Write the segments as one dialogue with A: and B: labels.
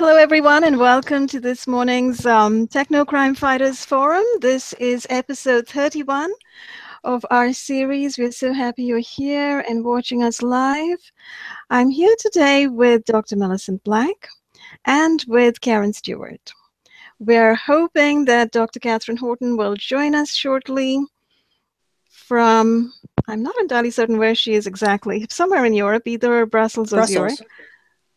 A: Hello, everyone, and welcome to this morning's um, Techno Crime Fighters Forum. This is episode 31 of our series. We're so happy you're here and watching us live. I'm here today with Dr. Millicent Black and with Karen Stewart. We're hoping that Dr. Katherine Horton will join us shortly from, I'm not entirely certain where she is exactly, somewhere in Europe, either Brussels or
B: Brussels.
A: Zurich.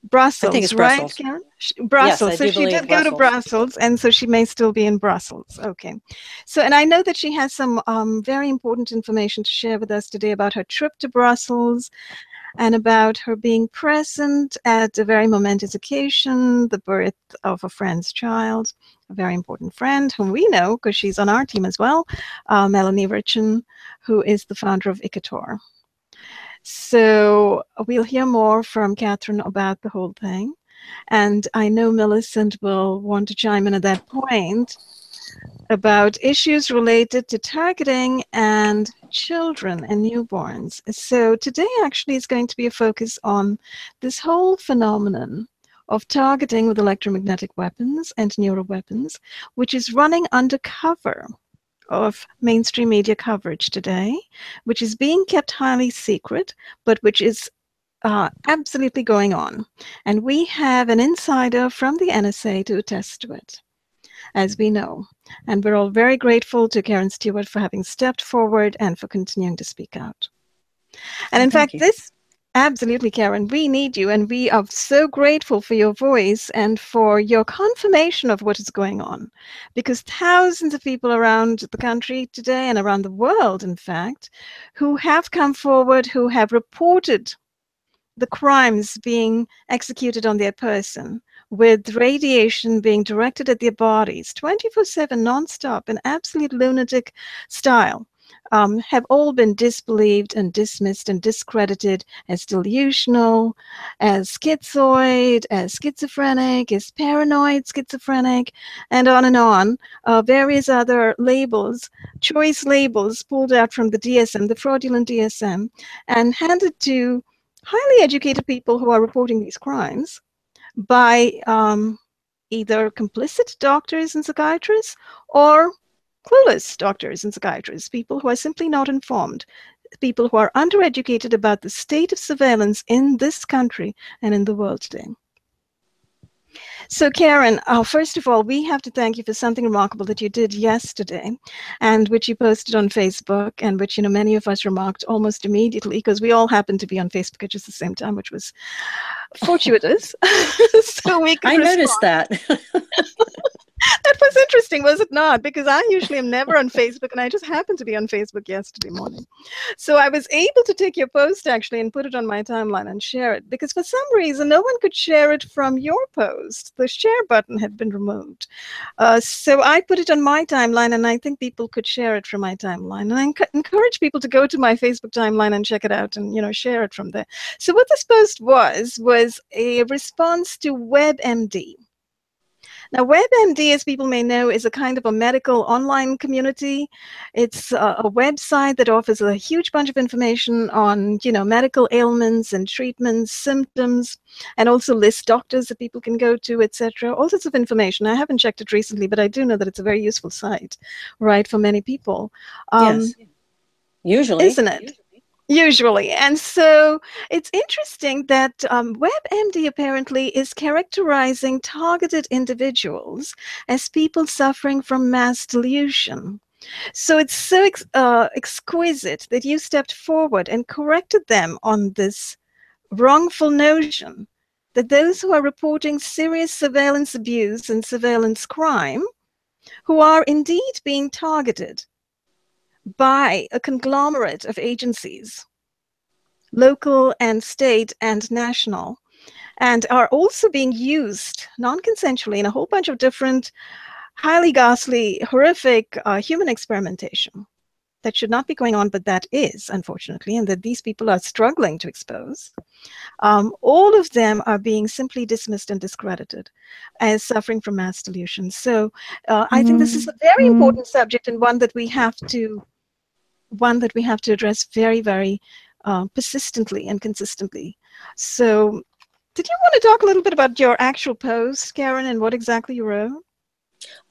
A: Brussels,
B: I think it's
A: right,
B: Brussels.
A: Karen? Sh- Brussels.
B: I
A: so she did
B: believe
A: go to
B: Brussels.
A: Brussels, and so she may still be in Brussels. Okay. So, and I know that she has some um, very important information to share with us today about her trip to Brussels and about her being present at a very momentous occasion, the birth of a friend's child, a very important friend whom we know because she's on our team as well, uh, Melanie Vritschan, who is the founder of ICATOR. So we'll hear more from Katherine about the whole thing. And I know Millicent will want to chime in at that point about issues related to targeting and children and newborns. So today actually is going to be a focus on this whole phenomenon of targeting with electromagnetic weapons and neuroweapons, which is running undercover of mainstream media coverage today, which is being kept highly secret, but which is uh, absolutely going on. And we have an insider from the NSA to attest to it, as we know. And we're all very grateful to Karen Stewart for having stepped forward and for continuing to speak out. And in
B: Thank
A: fact,
B: you.
A: this Absolutely, Karen. We need you, and we are so grateful for your voice and for your confirmation of what is going on. Because thousands of people around the country today and around the world, in fact, who have come forward, who have reported the crimes being executed on their person, with radiation being directed at their bodies 24 7 nonstop in absolute lunatic style um, have all been disbelieved and dismissed and discredited as delusional, as schizoid, as schizophrenic, as paranoid schizophrenic, and on and on. Uh, various other labels, choice labels pulled out from the DSM, the fraudulent DSM, and handed to highly educated people who are reporting these crimes by um, either complicit doctors and psychiatrists or clueless doctors and psychiatrists, people who are simply not informed, people who are undereducated about the state of surveillance in this country and in the world today. So, Karen, uh, first of all, we have to thank you for something remarkable that you did yesterday, and which you posted on Facebook, and which you know many of us remarked almost immediately because we all happened to be on Facebook at just the same time, which was fortuitous. so we could
B: I
A: respond.
B: noticed that.
A: that was interesting, was it not? Because I usually am never on Facebook, and I just happened to be on Facebook yesterday morning. So I was able to take your post actually and put it on my timeline and share it because for some reason no one could share it from your post. The share button had been removed. Uh, so I put it on my timeline, and I think people could share it from my timeline. And I enc- encourage people to go to my Facebook timeline and check it out and you know share it from there. So what this post was was a response to WebMD. Now, WebMD, as people may know, is a kind of a medical online community. It's a, a website that offers a huge bunch of information on, you know, medical ailments and treatments, symptoms, and also lists doctors that people can go to, etc. All sorts of information. I haven't checked it recently, but I do know that it's a very useful site, right, for many people. Um,
B: yes. Usually.
A: isn't it? Usually. And so it's interesting that um, WebMD apparently is characterizing targeted individuals as people suffering from mass delusion. So it's so ex- uh, exquisite that you stepped forward and corrected them on this wrongful notion that those who are reporting serious surveillance abuse and surveillance crime, who are indeed being targeted by a conglomerate of agencies, local and state and national, and are also being used non consensually in a whole bunch of different, highly ghastly, horrific uh, human experimentation that should not be going on, but that is, unfortunately, and that these people are struggling to expose. Um, all of them are being simply dismissed and discredited as suffering from mass delusion. So uh, I think this is a very important subject and one that we have to one that we have to address very, very uh, persistently and consistently. So Did you want to talk a little bit about your actual post, Karen, and what exactly you wrote?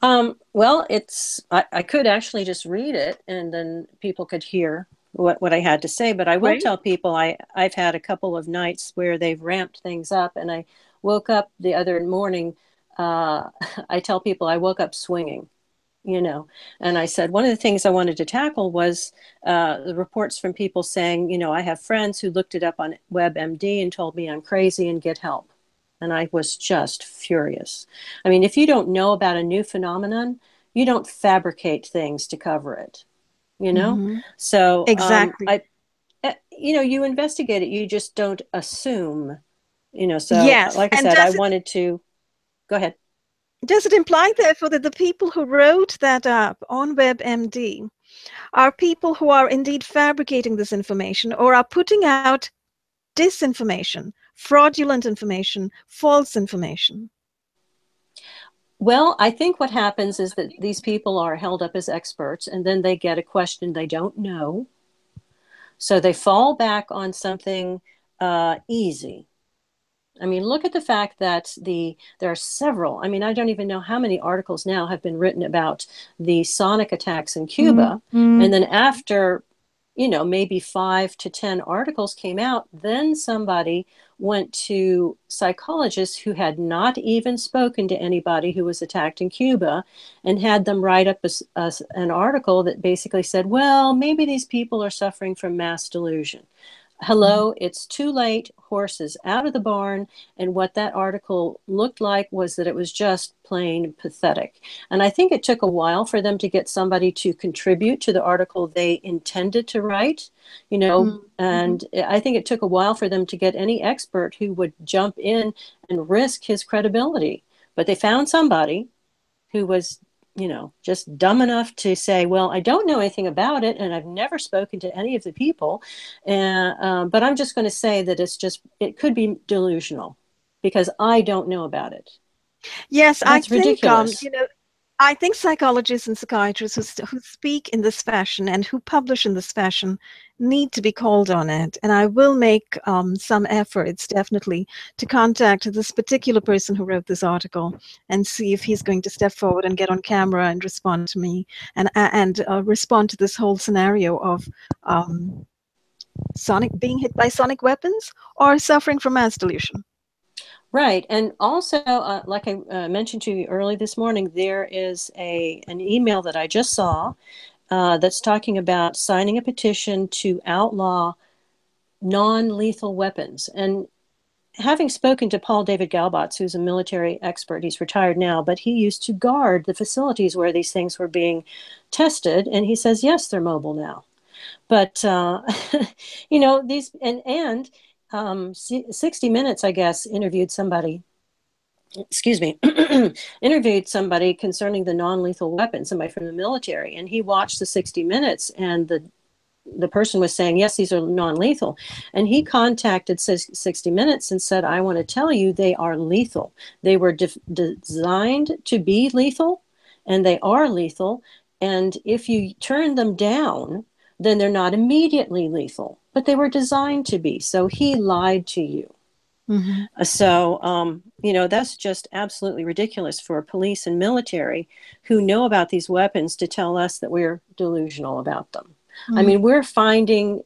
B: Um, well, it's I, I could actually just read it and then people could hear what, what I had to say. But I will
A: Right.
B: tell people I, I've had a couple of nights where they've ramped things up and I woke up the other morning. Uh, I tell people I woke up swinging, you know, and I said one of the things I wanted to tackle was uh, the reports from people saying, you know, I have friends who looked it up on WebMD and told me I'm crazy and get help. And I was just furious. I mean, if you don't know about a new phenomenon, you don't fabricate things to cover it, you know?
A: Mhm.
B: So um,
A: Exactly.
B: I, eh, you know, you investigate it. You just don't assume, you know. So,
A: Yes,
B: like I
A: and
B: said, I wanted to. Go ahead.
A: Does it imply, therefore, that the people who wrote that up on WebMD are people who are indeed fabricating this information or are putting out disinformation, fraudulent information, false information?
B: Well, I think what happens is that these people are held up as experts, and then they get a question they don't know. So they fall back on something uh, easy. I mean, look at the fact that the there are several. I mean, I don't even know how many articles now have been written about the sonic attacks in Cuba.
A: Mhm.
B: And then after, you know, maybe five to 10 articles came out, then somebody went to psychologists who had not even spoken to anybody who was attacked in Cuba and had them write up a a an article that basically said, well, maybe these people are suffering from mass delusion. Hello, it's too late. Horses out of the barn. And what that article looked like was that it was just plain pathetic. And I think it took a while for them to get somebody to contribute to the article they intended to write, you know,
A: Mhm.
B: and I think it took a while for them to get any expert who would jump in and risk his credibility. But they found somebody who was, you know, just dumb enough to say, well, I don't know anything about it and I've never spoken to any of the people. And, um, but I'm just going to say that it's just, it could be delusional because I don't know about it.
A: Yes,
B: That's
A: I think um, you know, I think psychologists and psychiatrists who, who speak in this fashion and who publish in this fashion need to be called on it. And I will make um, some efforts, definitely, to contact this particular person who wrote this article and see if he's going to step forward and get on camera and respond to me and and uh, respond to this whole scenario of um, sonic being hit by sonic weapons or suffering from mass delusion.
B: Right, and also, uh, like I uh, mentioned to you early this morning, there is a an email that I just saw uh, that's talking about signing a petition to outlaw non-lethal weapons. And having spoken to Paul David Galbots, who's a military expert, he's retired now, but he used to guard the facilities where these things were being tested, and he says, yes, they're mobile now. But uh, you know these and and um, 60 Minutes, I guess, interviewed somebody. Excuse me, interviewed somebody concerning the non-lethal weapon, somebody from the military, and he watched the 60 Minutes, and the the person was saying, yes, these are non-lethal, and he contacted 60 Minutes and said, I want to tell you they are lethal. They were de- designed to be lethal, and they are lethal. And if you turn them down, then they're not immediately lethal, but they were designed to be. So he lied to you.
A: Mm-hmm.
B: So, um, you know, that's just absolutely ridiculous for police and military who know about these weapons to tell us that we're delusional about them.
A: Mm-hmm.
B: I mean, we're finding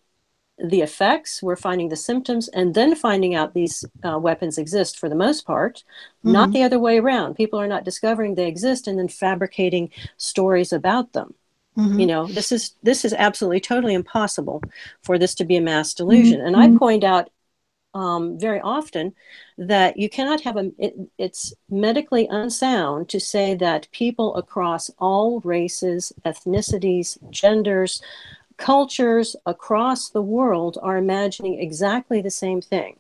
B: the effects, we're finding the symptoms, and then finding out these uh, weapons exist for the most part, mm-hmm. not the other way around. People are not discovering they exist and then fabricating stories about them.
A: Mm-hmm.
B: You know, this is this is absolutely totally impossible for this to be a mass delusion. And I point out um, very often that you cannot have a. It, it's medically unsound to say that people across all races, ethnicities, genders, cultures across the world are imagining exactly the same thing.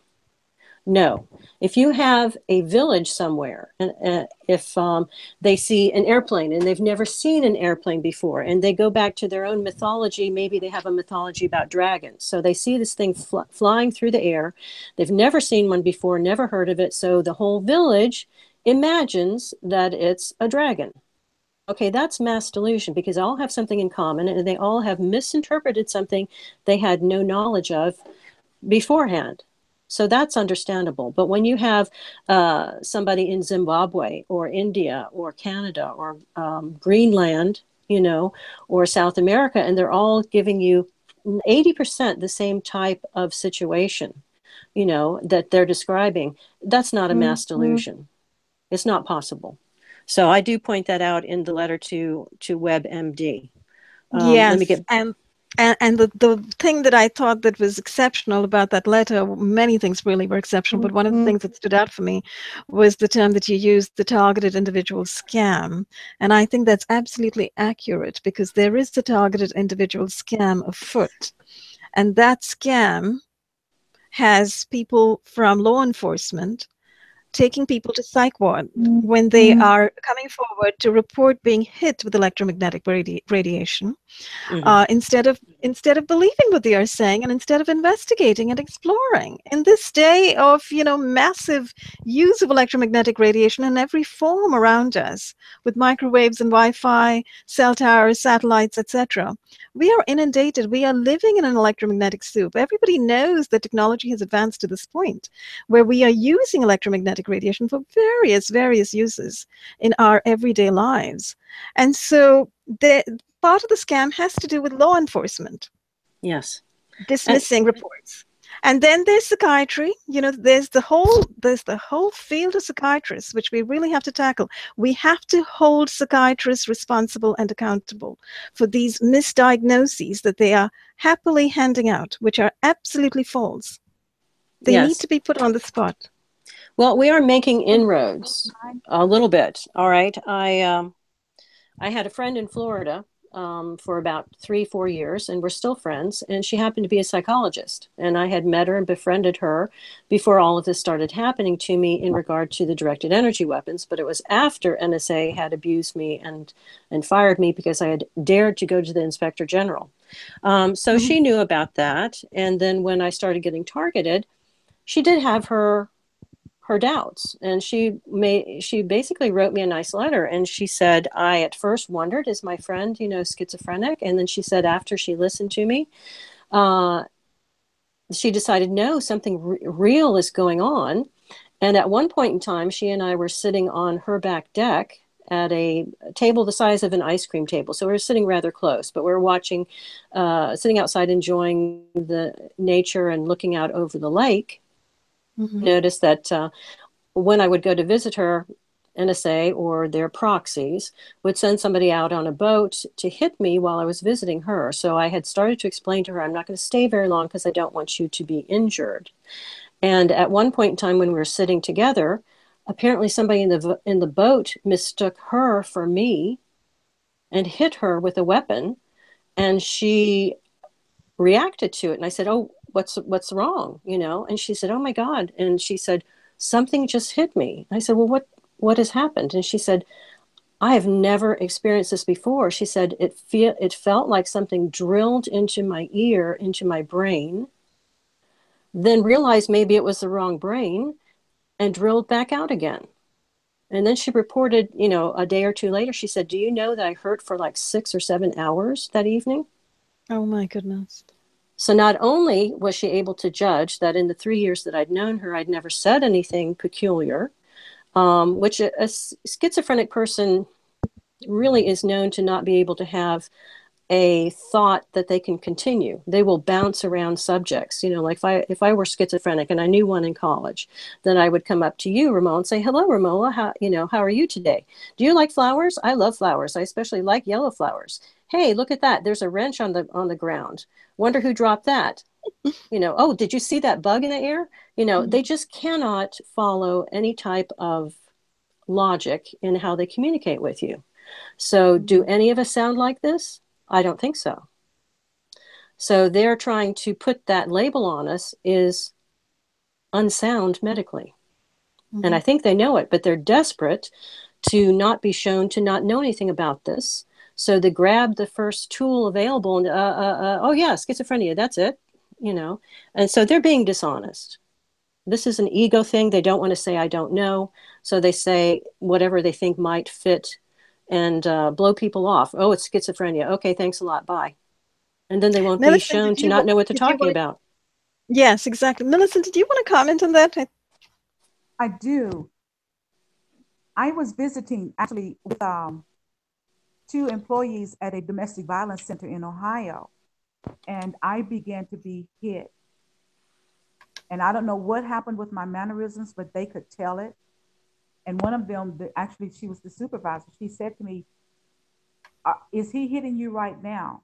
B: No. If you have a village somewhere, and uh, if um, they see an airplane and they've never seen an airplane before, and they go back to their own mythology, maybe they have a mythology about dragons. So they see this thing fl- flying through the air. They've never seen one before, never heard of it. So the whole village imagines that it's a dragon. Okay, that's mass delusion because they all have something in common and they all have misinterpreted something they had no knowledge of beforehand. So that's understandable. But when you have uh, somebody in Zimbabwe or India or Canada or um, Greenland, you know, or South America, and they're all giving you 80% the same type of situation, you know, that they're describing, that's not a mass mm-hmm. delusion. It's not possible. So I do point that out in the letter to to WebMD.
A: Um, yes, let me get and and, and the, the thing that I thought that was exceptional about that letter, many things really were exceptional, but one of the mm-hmm. things that stood out for me was the term that you used, the targeted individual scam. And I think that's absolutely accurate because there is the targeted individual scam afoot. And that scam has people from law enforcement taking people to psych ward mm-hmm. when they mm-hmm. are coming forward to report being hit with electromagnetic radi- radiation mm-hmm. uh, instead of instead of believing what they are saying and instead of investigating and exploring in this day of you know massive use of electromagnetic radiation in every form around us with microwaves and wi-fi cell towers satellites etc we are inundated we are living in an electromagnetic soup everybody knows that technology has advanced to this point where we are using electromagnetic radiation for various various uses in our everyday lives. And so the part of the scam has to do with law enforcement.
B: Yes.
A: Dismissing and, reports. And then there's psychiatry. You know there's the whole there's the whole field of psychiatrists which we really have to tackle. We have to hold psychiatrists responsible and accountable for these misdiagnoses that they are happily handing out which are absolutely false. They yes. need to be put on the spot
B: well we are making inroads a little bit all right i um i had a friend in florida um, for about three, four years, and we're still friends. And she happened to be a psychologist. And I had met her and befriended her before all of this started happening to me in regard to the directed energy weapons. But it was after NSA had abused me and, and fired me because I had dared to go to the inspector general. Um, so mm-hmm. she knew about that. And then when I started getting targeted, she did have her her doubts. And she made she basically wrote me a nice letter and she said i at first wondered is my friend you know schizophrenic? And then she said after she listened to me uh, she decided no something real is going on. And at one point in time she and i were sitting on her back deck at a table the size of an ice cream table. So we are sitting rather close, but we are watching, uh, sitting outside enjoying the nature and looking out over the lake mm-hmm. noticed that uh, when I would go to visit her, NSA or their proxies would send somebody out on a boat to hit me while I was visiting her. So I had started to explain to her, I'm not going to stay very long because I don't want you to be injured. And at one point in time when we were sitting together, apparently somebody in the in the boat mistook her for me and hit her with a weapon and she reacted to it and I said, "Oh, what's what's wrong you know? And she said oh my god. And she said something just hit me. I said well what what has happened? And she said i have never experienced this before. She said it feel it felt like something drilled into my ear into my brain then realized maybe it was the wrong brain and drilled back out again. And then she reported you know a day or two later she said do you know that i hurt for like six or seven hours that evening?
A: Oh my goodness
B: so not only was she able to judge that in the three years that I'd known her, I'd never said anything peculiar, um, which a, a, schizophrenic person really is known to not be able to have a thought that they can continue. They will bounce around subjects. You know, like if I if I were schizophrenic and I knew one in college, then I would come up to you, Ramon, and say, "Hello, Ramola. How you know? How are you today? Do you like flowers? I love flowers. I especially like yellow flowers hey look at that. There's a wrench on the on the ground. Wonder who dropped that. You know oh did you see that bug in the air? You know mm-hmm. they just cannot follow any type of logic in how they communicate with you. So do mm-hmm. any of us sound like this? I don't think so. So they're trying to put that label on us is unsound medically. Mm-hmm. and i think they know it but they're desperate to not be shown to not know anything about this so they grab the first tool available and, uh, uh, uh, oh, yeah, schizophrenia, that's it, you know. And so they're being dishonest. This is an ego thing. They don't want to say, I don't know. So they say whatever they think might fit and uh, blow people off. Oh, it's schizophrenia. Okay, thanks a lot. Bye. And then they won't be shown to not know what they're talking about.
A: Yes, exactly. Millicent, did you want to comment on that? I,
C: I do. I was visiting actually with um, two employees at a domestic violence center in Ohio, and I began to be hit. And I don't know what happened with my mannerisms, but they could tell it. And one of them, the, actually, she was the supervisor. She said to me, uh, "Is he hitting you right now?"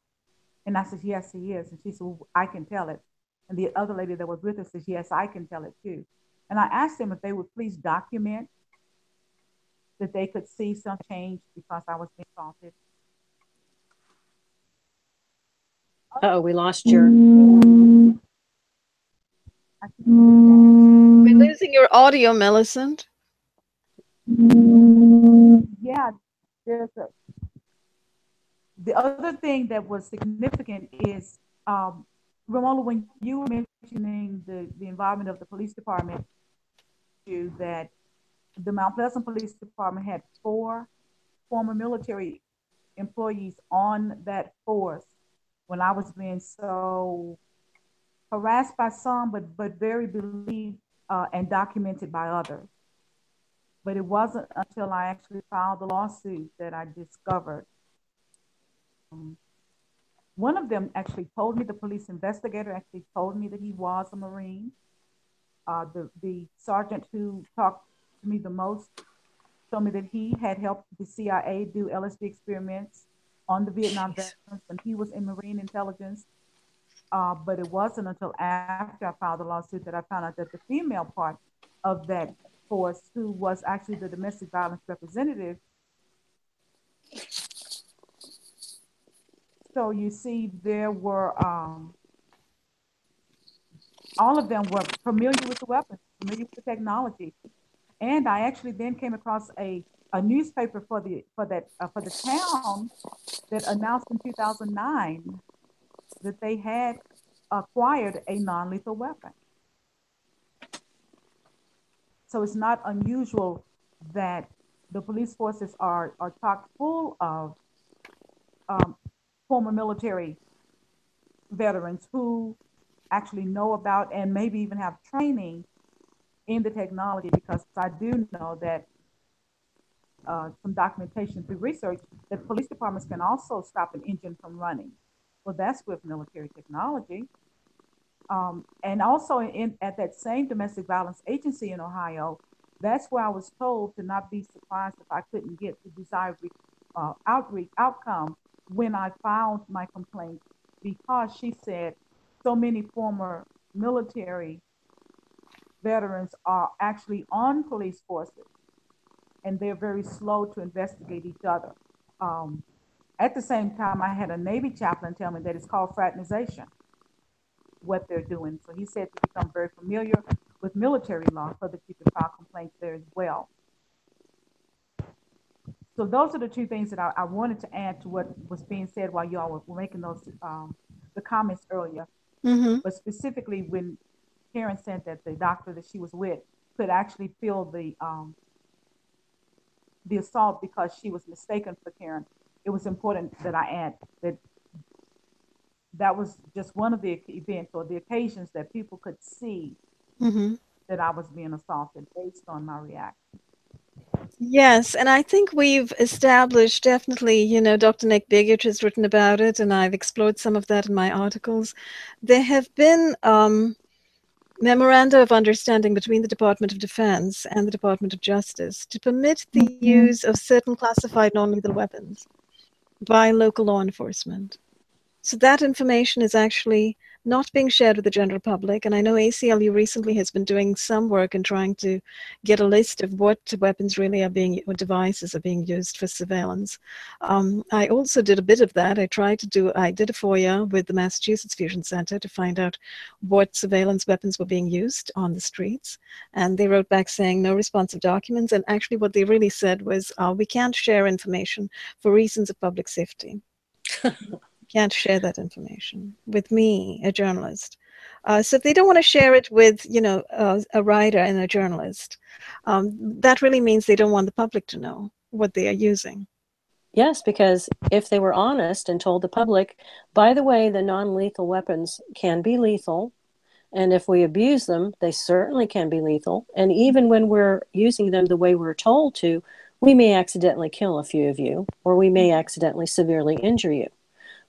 C: And I said, "Yes, he is." And she said, well, "I can tell it." And the other lady that was with us says, "Yes, I can tell it too." And I asked them if they would please document that they could see some change because I was being assaulted.
B: Oh, we lost your.
A: We're losing your audio, Millicent.
C: Yeah, there's a. The other thing that was significant is, um, Ramola, when you were mentioning the, the involvement of the police department, you that the Mount Pleasant Police Department had four former military employees on that force when I was being so harassed by some, but but very believed uh, and documented by others. But it wasn't until I actually filed the lawsuit that I discovered. Um, one of them actually told me, the police investigator actually told me that he was a Marine. Uh, the, the sergeant who talked to me the most. Told me that he had helped the CIA do LSD experiments on the Vietnam veterans when he was in Marine intelligence. Uh, but it wasn't until after I filed the lawsuit that I found out that the female part of that force, who was actually the domestic violence representative, so you see, there were um, all of them were familiar with the weapons, familiar with the technology, and I actually then came across a, a newspaper for the for that uh, for the town that announced in 2009 that they had acquired a non-lethal weapon. So it's not unusual that the police forces are are chock full of um, former military veterans who actually know about and maybe even have training in the technology because I do know that uh, documentation through research that police departments can also stop an engine from running. Well, that's with military technology. Um, and also in, at that same domestic violence agency in Ohio, that's where I was told to not be surprised if I couldn't get the desired uh, outreach outcome when I filed my complaint because she said so many former military veterans are actually on police forces and they're very slow to investigate each other. Um, at the same time, I had a Navy chaplain tell me that it's called fraternization, what they're doing. So he said to become very familiar with military law so that you can file complaints there as well. So those are the two things that I, I wanted to add to what was being said while y'all were, were making those um, the comments earlier. Mm-hmm. But specifically when Karen said that the doctor that she was with could actually feel the um, the assault because she was mistaken for Karen. It was important that I add that that was just one of the events or the occasions that people could see mm-hmm. that I was being assaulted based on my reaction.
A: Yes, and I think we've established definitely, you know, Dr. Nick Begich has written about it, and I've explored some of that in my articles. There have been um, memoranda of understanding between the Department of Defense and the Department of Justice to permit the mm-hmm. use of certain classified non lethal weapons by local law enforcement. So that information is actually not being shared with the general public. And I know ACLU recently has been doing some work in trying to get a list of what weapons really are being, what devices are being used for surveillance. Um, I also did a bit of that. I tried to do, I did a FOIA with the Massachusetts Fusion Center to find out what surveillance weapons were being used on the streets. And they wrote back saying no responsive documents. And actually, what they really said was uh, we can't share information for reasons of public safety. can't share that information with me, a journalist. Uh, so if they don't want to share it with, you know, uh, a writer and a journalist, um, that really means they don't want the public to know what they are using.
B: Yes, because if they were honest and told the public, by the way, the non lethal weapons can be lethal, And if we abuse them, they certainly can be lethal. And even when we're using them the way we're told to, we may accidentally kill a few of you, or we may accidentally severely injure you.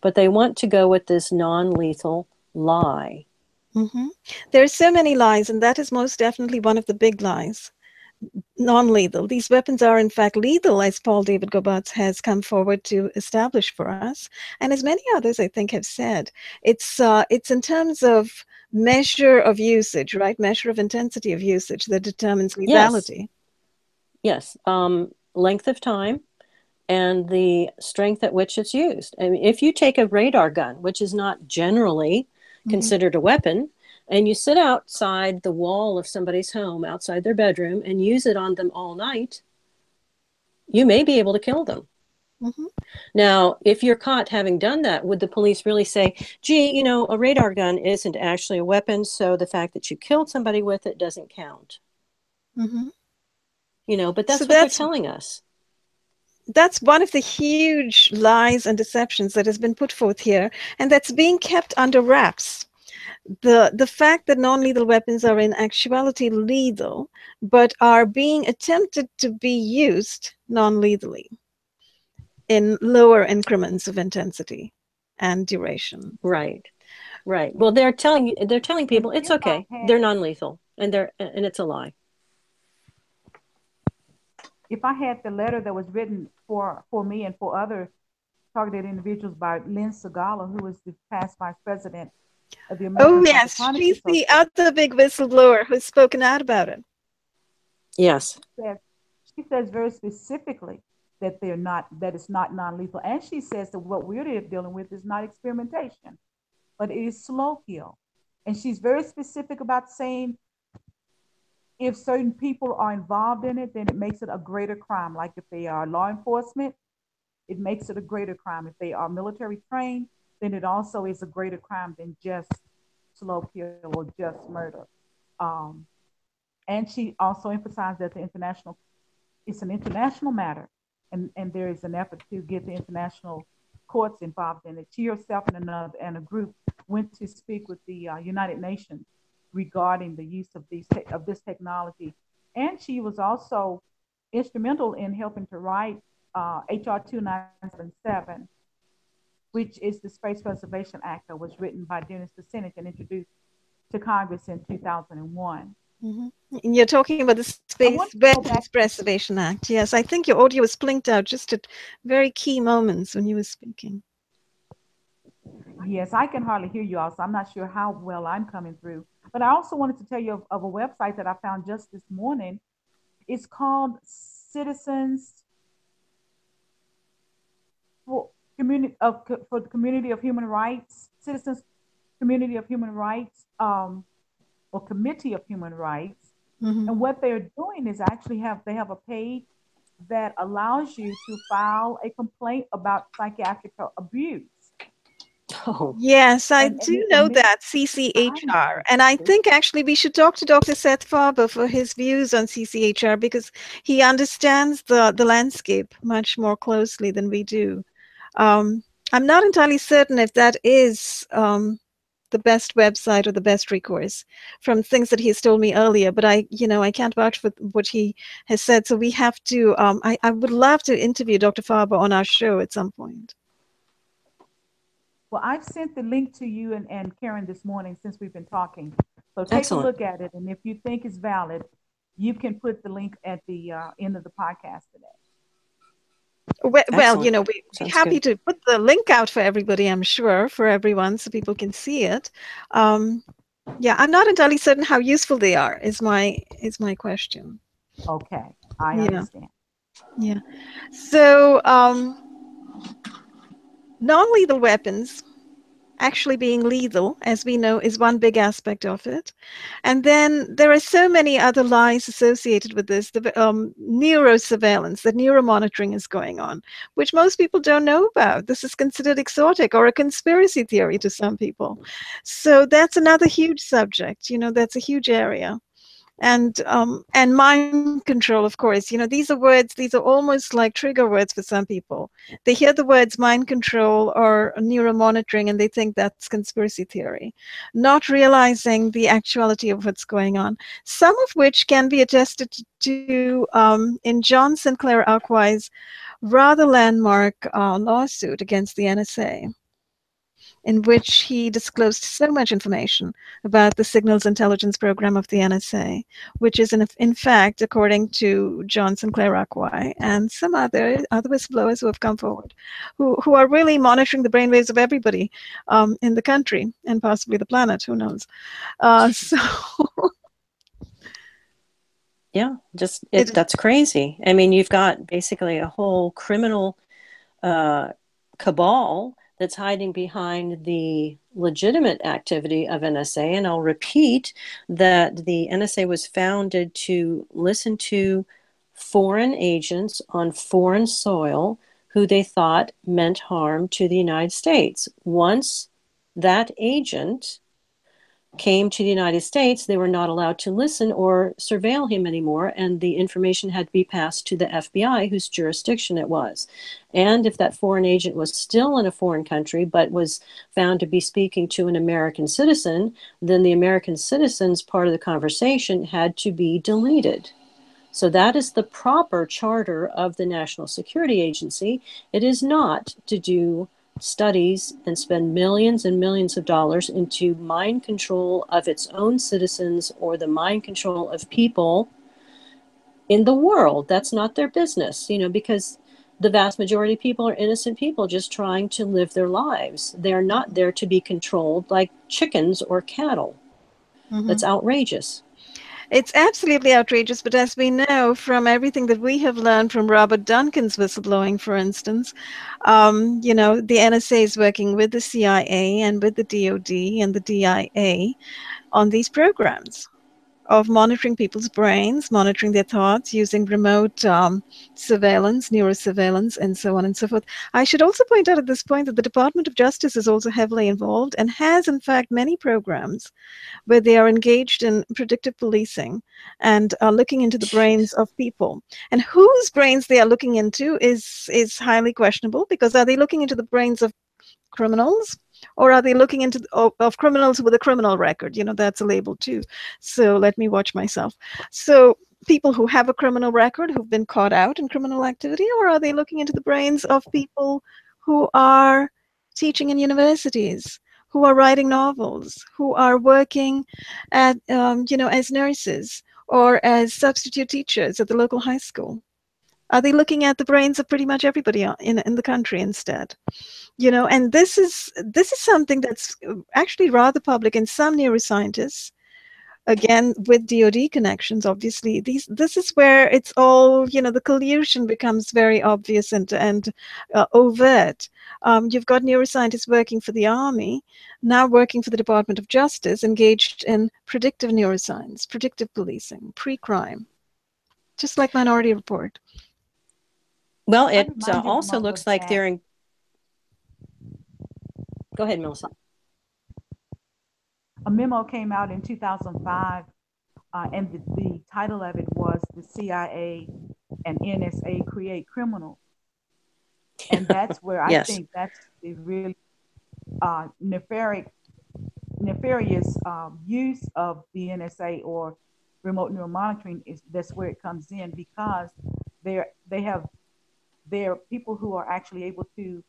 B: But they want to go with this non lethal lie.
A: Mm-hmm. There are so many lies, and that is most definitely one of the big lies. Non lethal. These weapons are, in fact, lethal, as Paul David Gobatz has come forward to establish for us. And as many others, I think, have said, it's, uh, it's in terms of measure of usage, right? Measure of intensity of usage that determines lethality.
B: Yes. yes. Um, length of time and the strength at which it's used. I mean, if you take a radar gun, which is not generally mm-hmm. considered a weapon, and you sit outside the wall of somebody's home, outside their bedroom, and use it on them all night, you may be able to kill them. Mm-hmm. Now, if you're caught having done that, would the police really say, gee, you know, a radar gun isn't actually a weapon, so the fact that you killed somebody with it doesn't count? Mm-hmm. You know, but that's so what that's, they're telling us.
A: That's one of the huge lies and deceptions that has been put forth here, and that's being kept under wraps. The, the fact that non lethal weapons are in actuality lethal, but are being attempted to be used non lethally in lower increments of intensity and duration.
B: Right. Right. Well, they're telling you, they're telling people it's okay. They're non-lethal, and they're and it's a lie.
C: If I had the letter that was written for for me and for other targeted individuals by Lynn Segalla, who was the past vice president of the American
A: Oh yes, she's the other big whistleblower who's spoken out about it.
B: Yes.
C: She says very specifically that they're not that it's not non-lethal and she says that what we're dealing with is not experimentation but it is slow kill and she's very specific about saying if certain people are involved in it then it makes it a greater crime. Like if they are law enforcement it makes it a greater crime. If they are military trained then it also is a greater crime than just slow kill or just murder. Um, and she also emphasized that the international it's an international matter and, and there is an effort to get the international courts involved in it. She herself and another and a group went to speak with the uh, United Nations regarding the use of these te- of this technology, and she was also instrumental in helping to write uh, HR 2977, which is the Space Preservation Act that was written by Dennis Kucinich and introduced to Congress in 2001.
A: Mm-hmm. You're talking about the Space Weapons Preservation Act. Yes, I think your audio was blinked out just at very key moments when you were speaking.
C: Yes, I can hardly hear you all, so I'm not sure how well I'm coming through. But I also wanted to tell you of, of a website that I found just this morning. It's called Citizens for Community of for the Community of Human Rights, Citizens Community of Human Rights. Um, or Committee of Human Rights. Mm-hmm. And what they're doing is actually have they have a page that allows you to file a complaint about psychiatric abuse.
A: Oh. Yes, I and, do and know that CCHR. And I think actually we should talk to Dr. Seth Farber for his views on CCHR because he understands the, the landscape much more closely than we do. Um, I'm not entirely certain if that is um, the best website or the best recourse from things that he's told me earlier but i you know i can't vouch for what he has said so we have to um, I, I would love to interview dr farber on our show at some point
C: well i've sent the link to you and, and karen this morning since we've been talking so take Excellent. a look at it and if you think it's valid you can put the link at the uh, end of the podcast today
A: well, well, you know, we, are happy good. to put the link out for everybody, I'm sure, for everyone so people can see it. Um, yeah, I'm not entirely certain how useful they are, is my is my question.
C: Okay, I yeah. understand.
A: Yeah. So um, non-lethal weapons actually being lethal, as we know, is one big aspect of it. And then there are so many other lies associated with this. The um, neurosurveillance, that neuromonitoring is going on, which most people don't know about. This is considered exotic or a conspiracy theory to some people. So that's another huge subject. You know, that's a huge area. And um, and mind control of course. You know these are words these are almost like trigger words for some people. They hear the words mind control or neuromonitoring and they think that's conspiracy theory not realizing the actuality of what's going on. Some of which can be attested to um, in John St. Clair Akwei's rather landmark uh, lawsuit against the nsa in which he disclosed so much information about the signals intelligence program of the NSA, which is in, in fact, according to John St. Clair Akwei and some other other whistleblowers who have come forward, who, who are really monitoring the brainwaves of everybody um, in the country and possibly the planet, who knows. Uh, so
B: yeah, just it, it, that's crazy. I mean, you've got basically a whole criminal uh, cabal that's hiding behind the legitimate activity of NSA. And I'll repeat that the NSA was founded to listen to foreign agents on foreign soil who they thought meant harm to the United States. Once that agent came to the United States, they were not allowed to listen or surveil him anymore, and the information had to be passed to the FBI, whose jurisdiction it was. And if that foreign agent was still in a foreign country but was found to be speaking to an American citizen, then the American citizen's part of the conversation had to be deleted. So that is the proper charter of the National Security Agency. It is not to do studies and spend millions and millions of dollars into mind control of its own citizens or the mind control of people in the world. That's not their business, you know, because the vast majority of people are innocent people just trying to live their lives. They're not there to be controlled like chickens or cattle. Mm-hmm. That's outrageous.
A: It's absolutely outrageous, but as we know from everything that we have learned from Robert Duncan's whistleblowing, for instance, um, you know, the NSA is working with the CIA and with the DoD and the DIA on these programs of monitoring people's brains, monitoring their thoughts, using remote um, surveillance, neurosurveillance, and so on and so forth. I should also point out at this point that the Department of Justice is also heavily involved and has, in fact, many programs where they are engaged in predictive policing and are looking into the brains of people. And whose brains they are looking into is is highly questionable because are they looking into the brains of criminals or are they looking into of, of, criminals with a criminal record? You know that's a label too. So let me watch myself. So people who have a criminal record who've been caught out in criminal activity or are they looking into the brains of people who are teaching in universities who are writing novels who are working at um, you know as nurses or as substitute teachers at the local high school are they looking at the brains of pretty much everybody in, in the country instead? You know, and this is this is something that's uh, actually rather public in some neuroscientists. Again, with DoD connections, obviously, these this is where it's all you know. The collusion becomes very obvious and and uh, overt. Um, you've got neuroscientists working for the army, now working for the Department of Justice, engaged in predictive neuroscience, predictive policing, pre-crime, just like Minority Report.
B: Well, it uh, also looks like they're in. Go ahead, Melissa.
C: A memo came out in 2005, uh, and the, the, title of it was The CIA and NSA Create Criminals. And that's where I think that's the really uh, nefarious, nefarious um, use of the NSA or remote neural monitoring is that's where it comes in because they they have they're people who are actually able to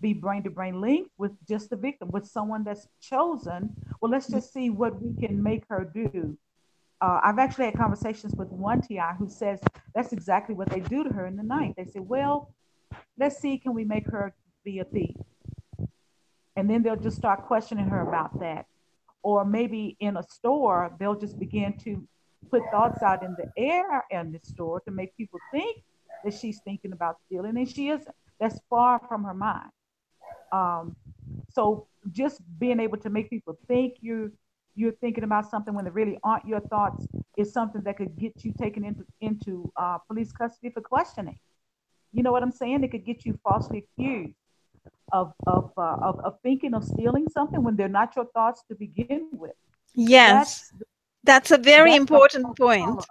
C: be brain to brain linked with just the victim, with someone that's chosen. Well, let's just see what we can make her do. Uh, I've actually had conversations with one TI who says that's exactly what they do to her in the night. They say, well, let's see, can we make her be a thief? And then they'll just start questioning her about that. Or maybe in a store, they'll just begin to put thoughts out in the air in the store to make people think that she's thinking about stealing, and she isn't. That's far from her mind. Um, so just being able to make people think you you're thinking about something when they really aren't your thoughts is something that could get you taken into into uh, police custody for questioning. You know what I'm saying? It could get you falsely accused of of, uh, of of thinking of stealing something when they're not your thoughts to begin with.
A: Yes.
C: That's,
A: That's a very
C: That's
A: important point.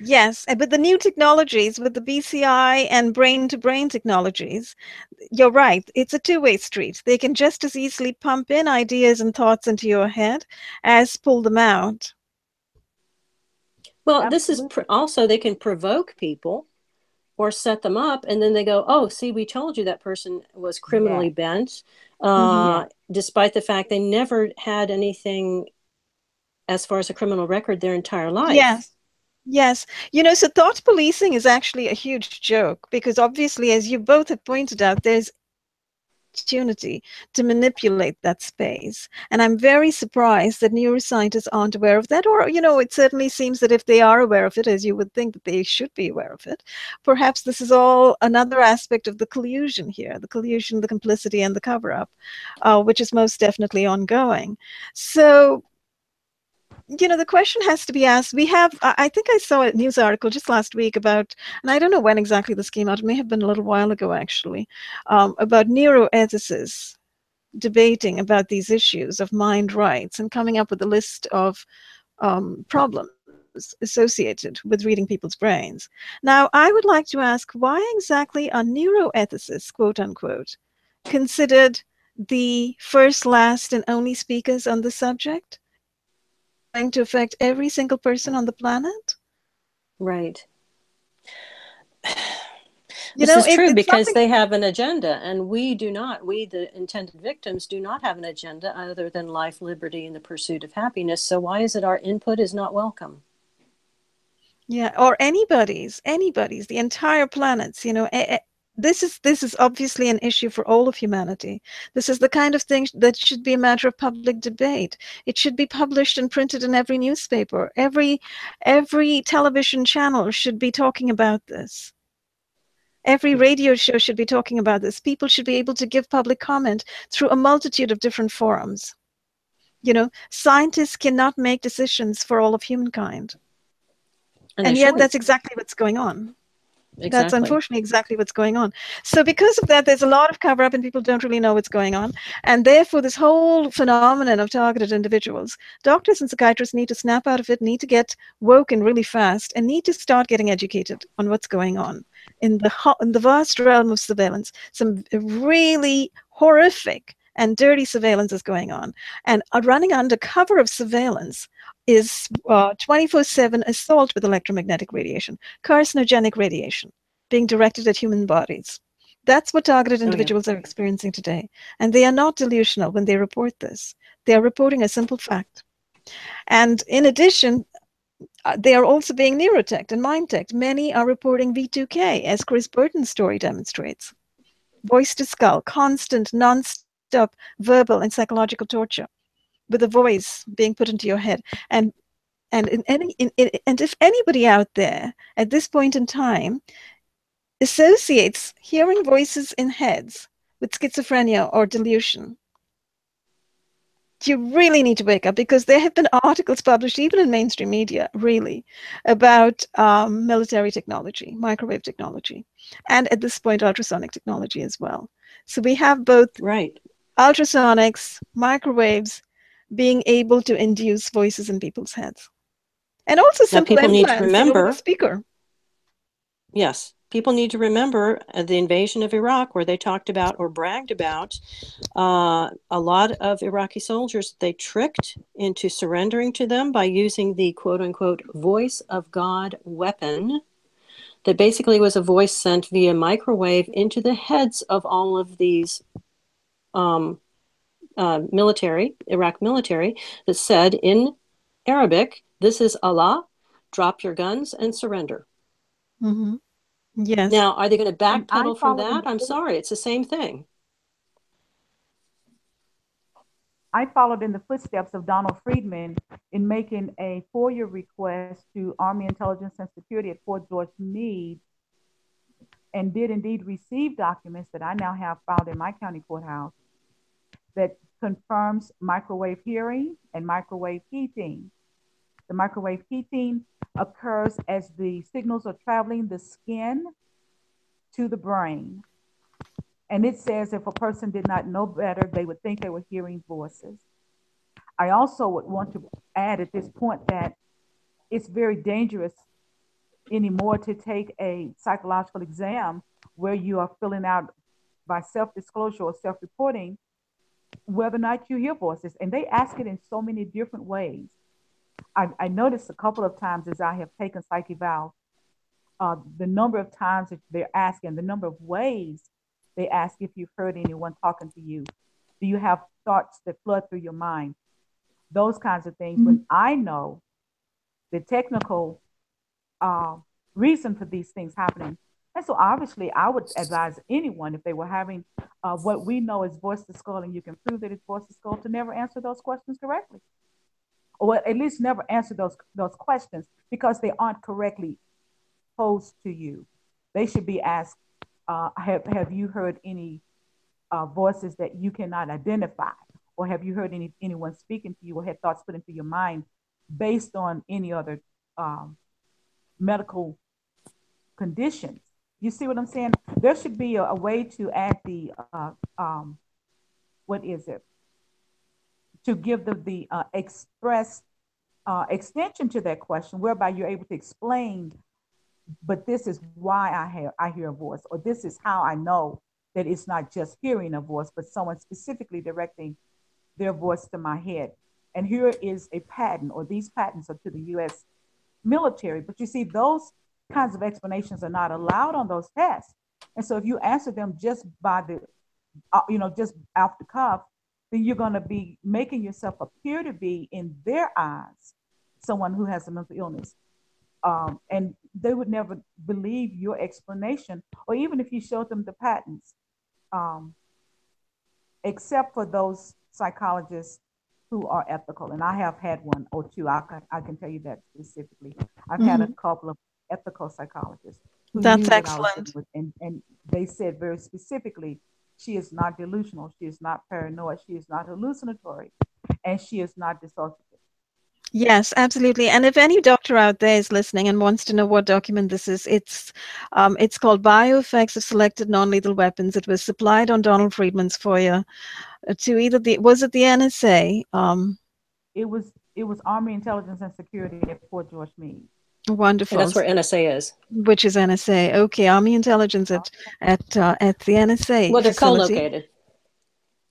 A: Yes, and with the new technologies, with the BCI and brain to brain technologies, you're right. It's a two way street. They can just as easily pump in ideas and thoughts into your head as pull them out.
B: Well, this is pr- also they can provoke people or set them up, and then they go, "Oh, see, we told you that person was criminally
C: Yes.
B: bent," uh, despite the fact they never had anything as far as a criminal record their entire life.
A: Yes. Yes. You know, so thought policing is actually a huge joke because obviously, as you both have pointed out, there's opportunity to manipulate that space. And I'm very surprised that neuroscientists aren't aware of that. Or, you know, it certainly seems that if they are aware of it, as you would think that they should be aware of it, perhaps this is all another aspect of the collusion here the collusion, the complicity, and the cover up, uh, which is most definitely ongoing. So, you know the question has to be asked. We have i think i saw a news article just last week about and i don't know when exactly this came out it may have been a little while ago actually um, about neuroethicists debating about these issues of mind rights and coming up with a list of um, problems associated with reading people's brains. Now i would like to ask why exactly are neuroethicists quote unquote considered the first last and only speakers on the subject going to affect every single person on the planet?
B: Right.
A: You
B: this
A: know,
B: is true
A: it's
B: because
A: something-
B: they have an agenda, and we do not. We, the intended victims, do not have an agenda other than life, liberty, and the pursuit of happiness. So why is it our input is not welcome?
A: Yeah, or anybody's, anybody's, the entire planet's. You know, this is this is obviously an issue for all of humanity. This is the kind of thing that should be a matter of public debate. It should be published and printed in every newspaper. Every every television channel should be talking about this. Every radio show should be talking about this. People should be able to give public comment through a multitude of different forums. You know, scientists cannot make decisions for all of humankind.
B: And,
A: And, yet
B: shouldn't.
A: that's exactly what's going on. That's unfortunately exactly what's going on. So because of that, there's a lot of cover up and people don't really know what's going on. And therefore, this whole phenomenon of targeted individuals, doctors and psychiatrists need to snap out of it, need to get woken really fast, and need to start getting educated on what's going on in the ho- in the vast realm of surveillance. Some really horrific and dirty surveillance is going on, and uh, running under cover of surveillance is 24 7 assault with electromagnetic radiation, carcinogenic radiation being directed at human bodies. That's what targeted
B: yeah.
A: individuals are experiencing today. And they are not delusional when they report this. They are reporting a simple fact. And in addition, uh, they are also being neurotech and mind-tech. Many are reporting V2K, as Chris Burton's story demonstrates. Voice to skull, constant, non-stop verbal and psychological torture with a voice being put into your head. And and in any in, in, and if anybody out there at this point in time associates hearing voices in heads with schizophrenia or delusion, you really need to wake up because there have been articles published, even in mainstream media, really, about um, military technology, microwave technology, and at this point, ultrasonic technology as well. So we have both
B: Right.
A: ultrasonics, microwaves being able to induce voices in people's heads. And also simple
B: people need to
A: implants, you know, with a
B: remember-
A: speaker.
B: Yes. People need to remember uh, the invasion of Iraq, where they talked about or bragged about uh, a lot of Iraqi soldiers they tricked into surrendering to them by using the quote unquote voice of God weapon that basically was a voice sent via microwave into the heads of all of these um, uh, military, Iraq military, that said in Arabic, This is Allah, drop your guns and surrender.
A: hmm Yes.
B: Now, are they going to backpedal from that? I'm sorry, it's the same thing.
C: I followed in the footsteps of Donald Friedman in making a FOIA request to Army Intelligence and Security at Fort George Meade and did indeed receive documents that I now have filed in my county courthouse that confirms microwave hearing and microwave heating. The microwave heating occurs as the signals are traveling the skin to the brain. And it says if a person did not know better, they would think they were hearing voices. I also would want to add at this point that it's very dangerous anymore to take a psychological exam where you are filling out by self-disclosure or self-reporting whether or not you hear voices. And they ask it in so many different ways. I, I noticed a couple of times as I have taken psych eval, uh, the number of times that they're asking, the number of ways they ask if you've heard anyone talking to you. Do you have thoughts that flood through your mind? Those kinds of things. Mm-hmm. When I know the technical uh, reason for these things happening. And so obviously I would advise anyone if they were having uh, what we know is voice to skull and you can prove that it's voice to skull to never answer those questions correctly. Or at least never answer those, those questions because they aren't correctly posed to you. They should be asked, uh, have, have you heard any uh, voices that you cannot identify? Or have you heard any, anyone speaking to you or had thoughts put into your mind based on any other um, medical conditions? You see what I'm saying? There should be a, a way to add the, uh, um, what is it? To give the, the uh, express uh, extension to that question, whereby you're able to explain, but this is why I hear, I hear a voice, or this is how I know that it's not just hearing a voice, but someone specifically directing their voice to my head. And here is a patent, or these patents are to the US military. But you see, those kinds of explanations are not allowed on those tests. And so if you answer them just by the, uh, you know, just off the cuff, then you're going to be making yourself appear to be, in their eyes, someone who has a mental illness. Um, and they would never believe your explanation, or even if you showed them the patents, um, except for those psychologists who are ethical. And I have had one or two. I can, I can tell you that specifically. I've mm-hmm. had a mm-hmm. couple of ethical psychologists.
A: That's excellent.
C: With, and, and they said very specifically, she is not delusional, she is not paranoid, she is not hallucinatory, and she is not dissociative.
A: Yes, absolutely. And if any doctor out there is listening and wants to know what document this is, it's um, it's called Bioeffects of Selected Non-Lethal Weapons. It was supplied on Donald Friedman's FOIA uh, to either the was it the NSA? Um,
C: it was it was Army Intelligence and Security at Fort George Meade.
A: Wonderful.
B: And that's where NSA is.
A: Which is NSA? Okay, Army Intelligence at at uh, at the NSA.
B: Well, they're facility. co-located.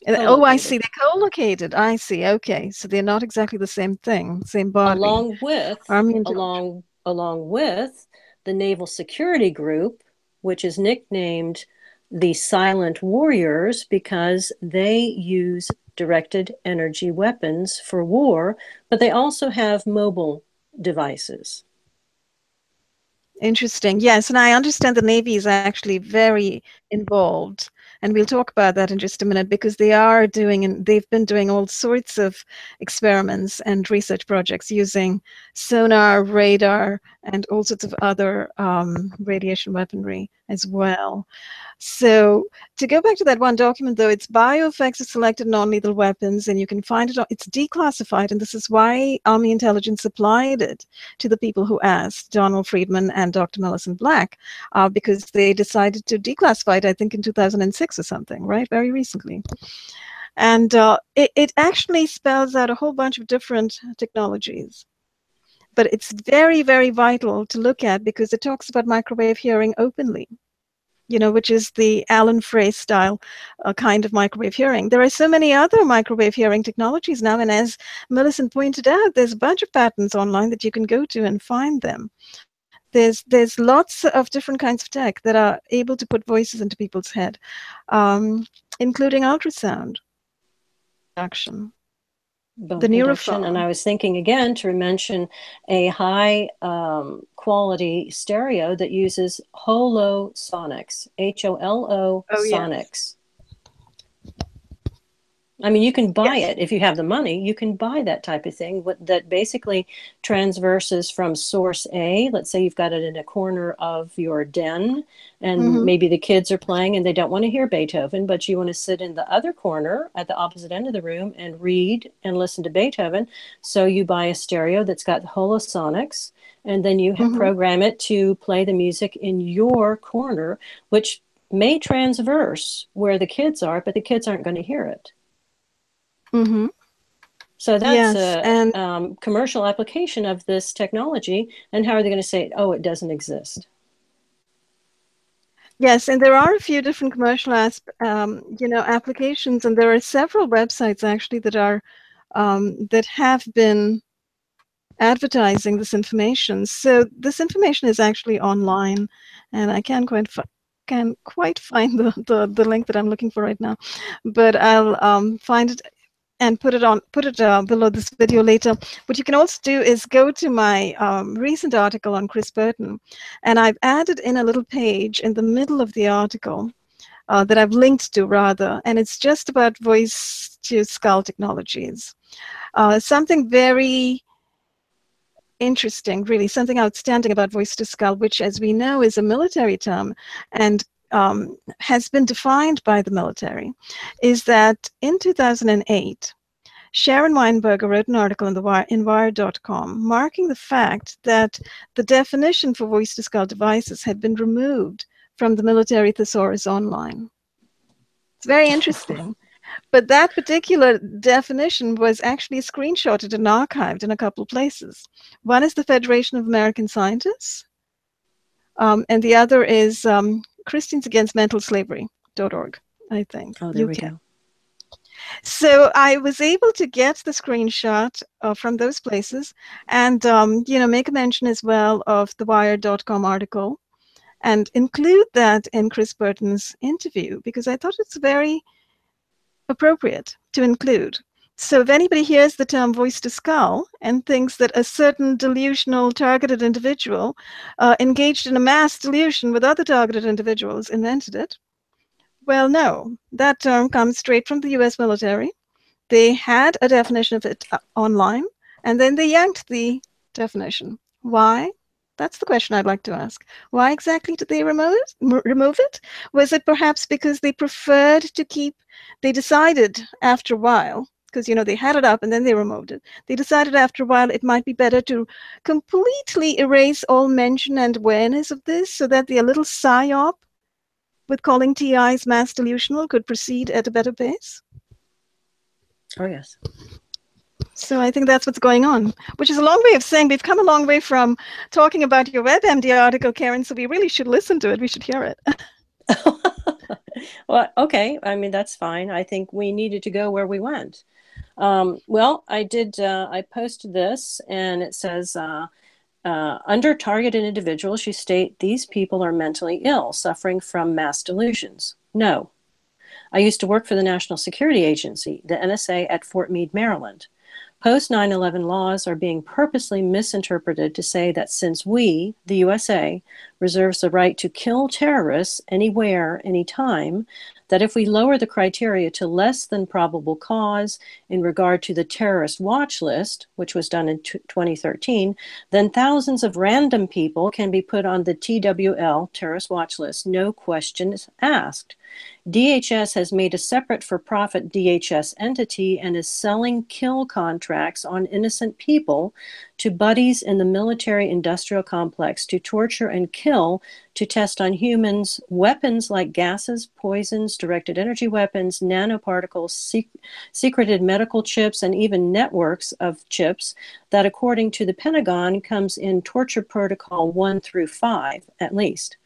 A: Oh, I see. They're co-located. I see. Okay, so they're not exactly the same thing, same body.
B: Along with Army along along with the Naval Security Group, which is nicknamed the Silent Warriors because they use directed energy weapons for war, but they also have mobile devices.
A: Interesting. Yes, and I understand the Navy is actually very involved and we'll talk about that in just a minute because they are doing and they've been doing all sorts of experiments and research projects using sonar, radar, and all sorts of other um, radiation weaponry as well. So to go back to that one document, though, it's bioeffects of selected non-lethal weapons, and you can find it. It's declassified, and this is why Army intelligence supplied it to the people who asked Donald Friedman and Dr. Millicent Black, uh, because they decided to declassify it. I think in 2006 or something, right? Very recently. And uh, it, it actually spells out a whole bunch of different technologies but it's very, very vital to look at because it talks about microwave hearing openly you know, which is the Allan Frey style uh, kind of microwave hearing. There are so many other microwave hearing technologies now, and as Millicent pointed out, there's a bunch of patents online that you can go to and find them. There's there's lots of different kinds of tech that are able to put voices into people's head, um, including ultrasound action
B: the neurophone. And I was thinking again to mention a high um, quality stereo that uses Holosonics, H O L O oh, Sonics. I mean, you can buy yes. it if you have the money. You can buy that type of thing what, that basically transverses from source A. Let's say you've got it in a corner of your den, and mm-hmm. maybe the kids are playing and they don't want to hear Beethoven, but you want to sit in the other corner at the opposite end of the room and read and listen to Beethoven. So you buy a stereo that's got holosonics, and then you mm-hmm. program it to play the music in your corner, which may transverse where the kids are, but the kids aren't going to hear it.
A: Mm-hmm.
B: So that's
A: Yes,
B: a
A: and-
B: um, commercial application of this technology. And how are they going to say, oh, it doesn't exist?
A: Yes, and there are a few different commercial asp- um, you know, applications, and there are several websites actually that are um, that have been advertising this information. So this information is actually online, and I can't quite can quite find the, the the link that I'm looking for right now, but I'll um, find it and put it on put it uh, below this video later. What you can also do is go to my um, recent article on Chris Burton, and I've added in a little page in the middle of the article uh, that I've linked to rather, and it's just about voice to skull technologies. Uh, something very interesting, really, something outstanding about voice to skull, which, as we know, is a military term and um, has been defined by the military, is that in 2008, Sharon Weinberger wrote an article in, the in Wired.com marking the fact that the definition for voice to skull devices had been removed from the military thesaurus online. It's very interesting. But that particular definition was actually screenshotted and archived in a couple places. One is the Federation of American Scientists, um, and the other is um, Christians Against Mental Slavery.org, I think.
B: Oh, there we go.
A: So I was able to get the screenshot uh, from those places and, um, you know, make a mention as well of the Wired.com article and include that in Chris Burton's interview because I thought it's very appropriate to include. So if anybody hears the term voice to skull and thinks that a certain delusional targeted individual uh, engaged in a mass delusion with other targeted individuals invented it, well, no, that term comes straight from the US military. They had a definition of it uh, online, and then they yanked the definition. Why? That's the question I'd like to ask. Why exactly did they remove remove it? Was it perhaps because they preferred to keep, they decided after a while, because you know they had it up and then they removed it. They decided after a while it might be better to completely erase all mention and awareness of this so that the little psyop with calling TIs mass delusional could proceed at a better pace.
B: Oh, yes.
A: So I think that's what's going on, which is a long way of saying we've come a long way from talking about your WebMD article, Karen. So we really should listen to it. We should hear it.
B: well, okay. I mean, that's fine. I think we needed to go where we went. Um, well, I did, uh, I posted this and it says, uh, uh, under targeted individuals, you state these people are mentally ill, suffering from mass delusions. No. I used to work for the National Security Agency, the NSA, at Fort Meade, Maryland. Post 9 11 laws are being purposely misinterpreted to say that since we, the USA, reserves the right to kill terrorists anywhere, anytime, that if we lower the criteria to less than probable cause in regard to the terrorist watch list, which was done in t- 2013, then thousands of random people can be put on the TWL terrorist watch list, no questions asked. DHS has made a separate for profit DHS entity and is selling kill contracts on innocent people to buddies in the military industrial complex to torture and kill to test on humans weapons like gases, poisons, directed energy weapons, nanoparticles, sec- secreted medical chips, and even networks of chips that, according to the Pentagon, comes in torture protocol one through five at least.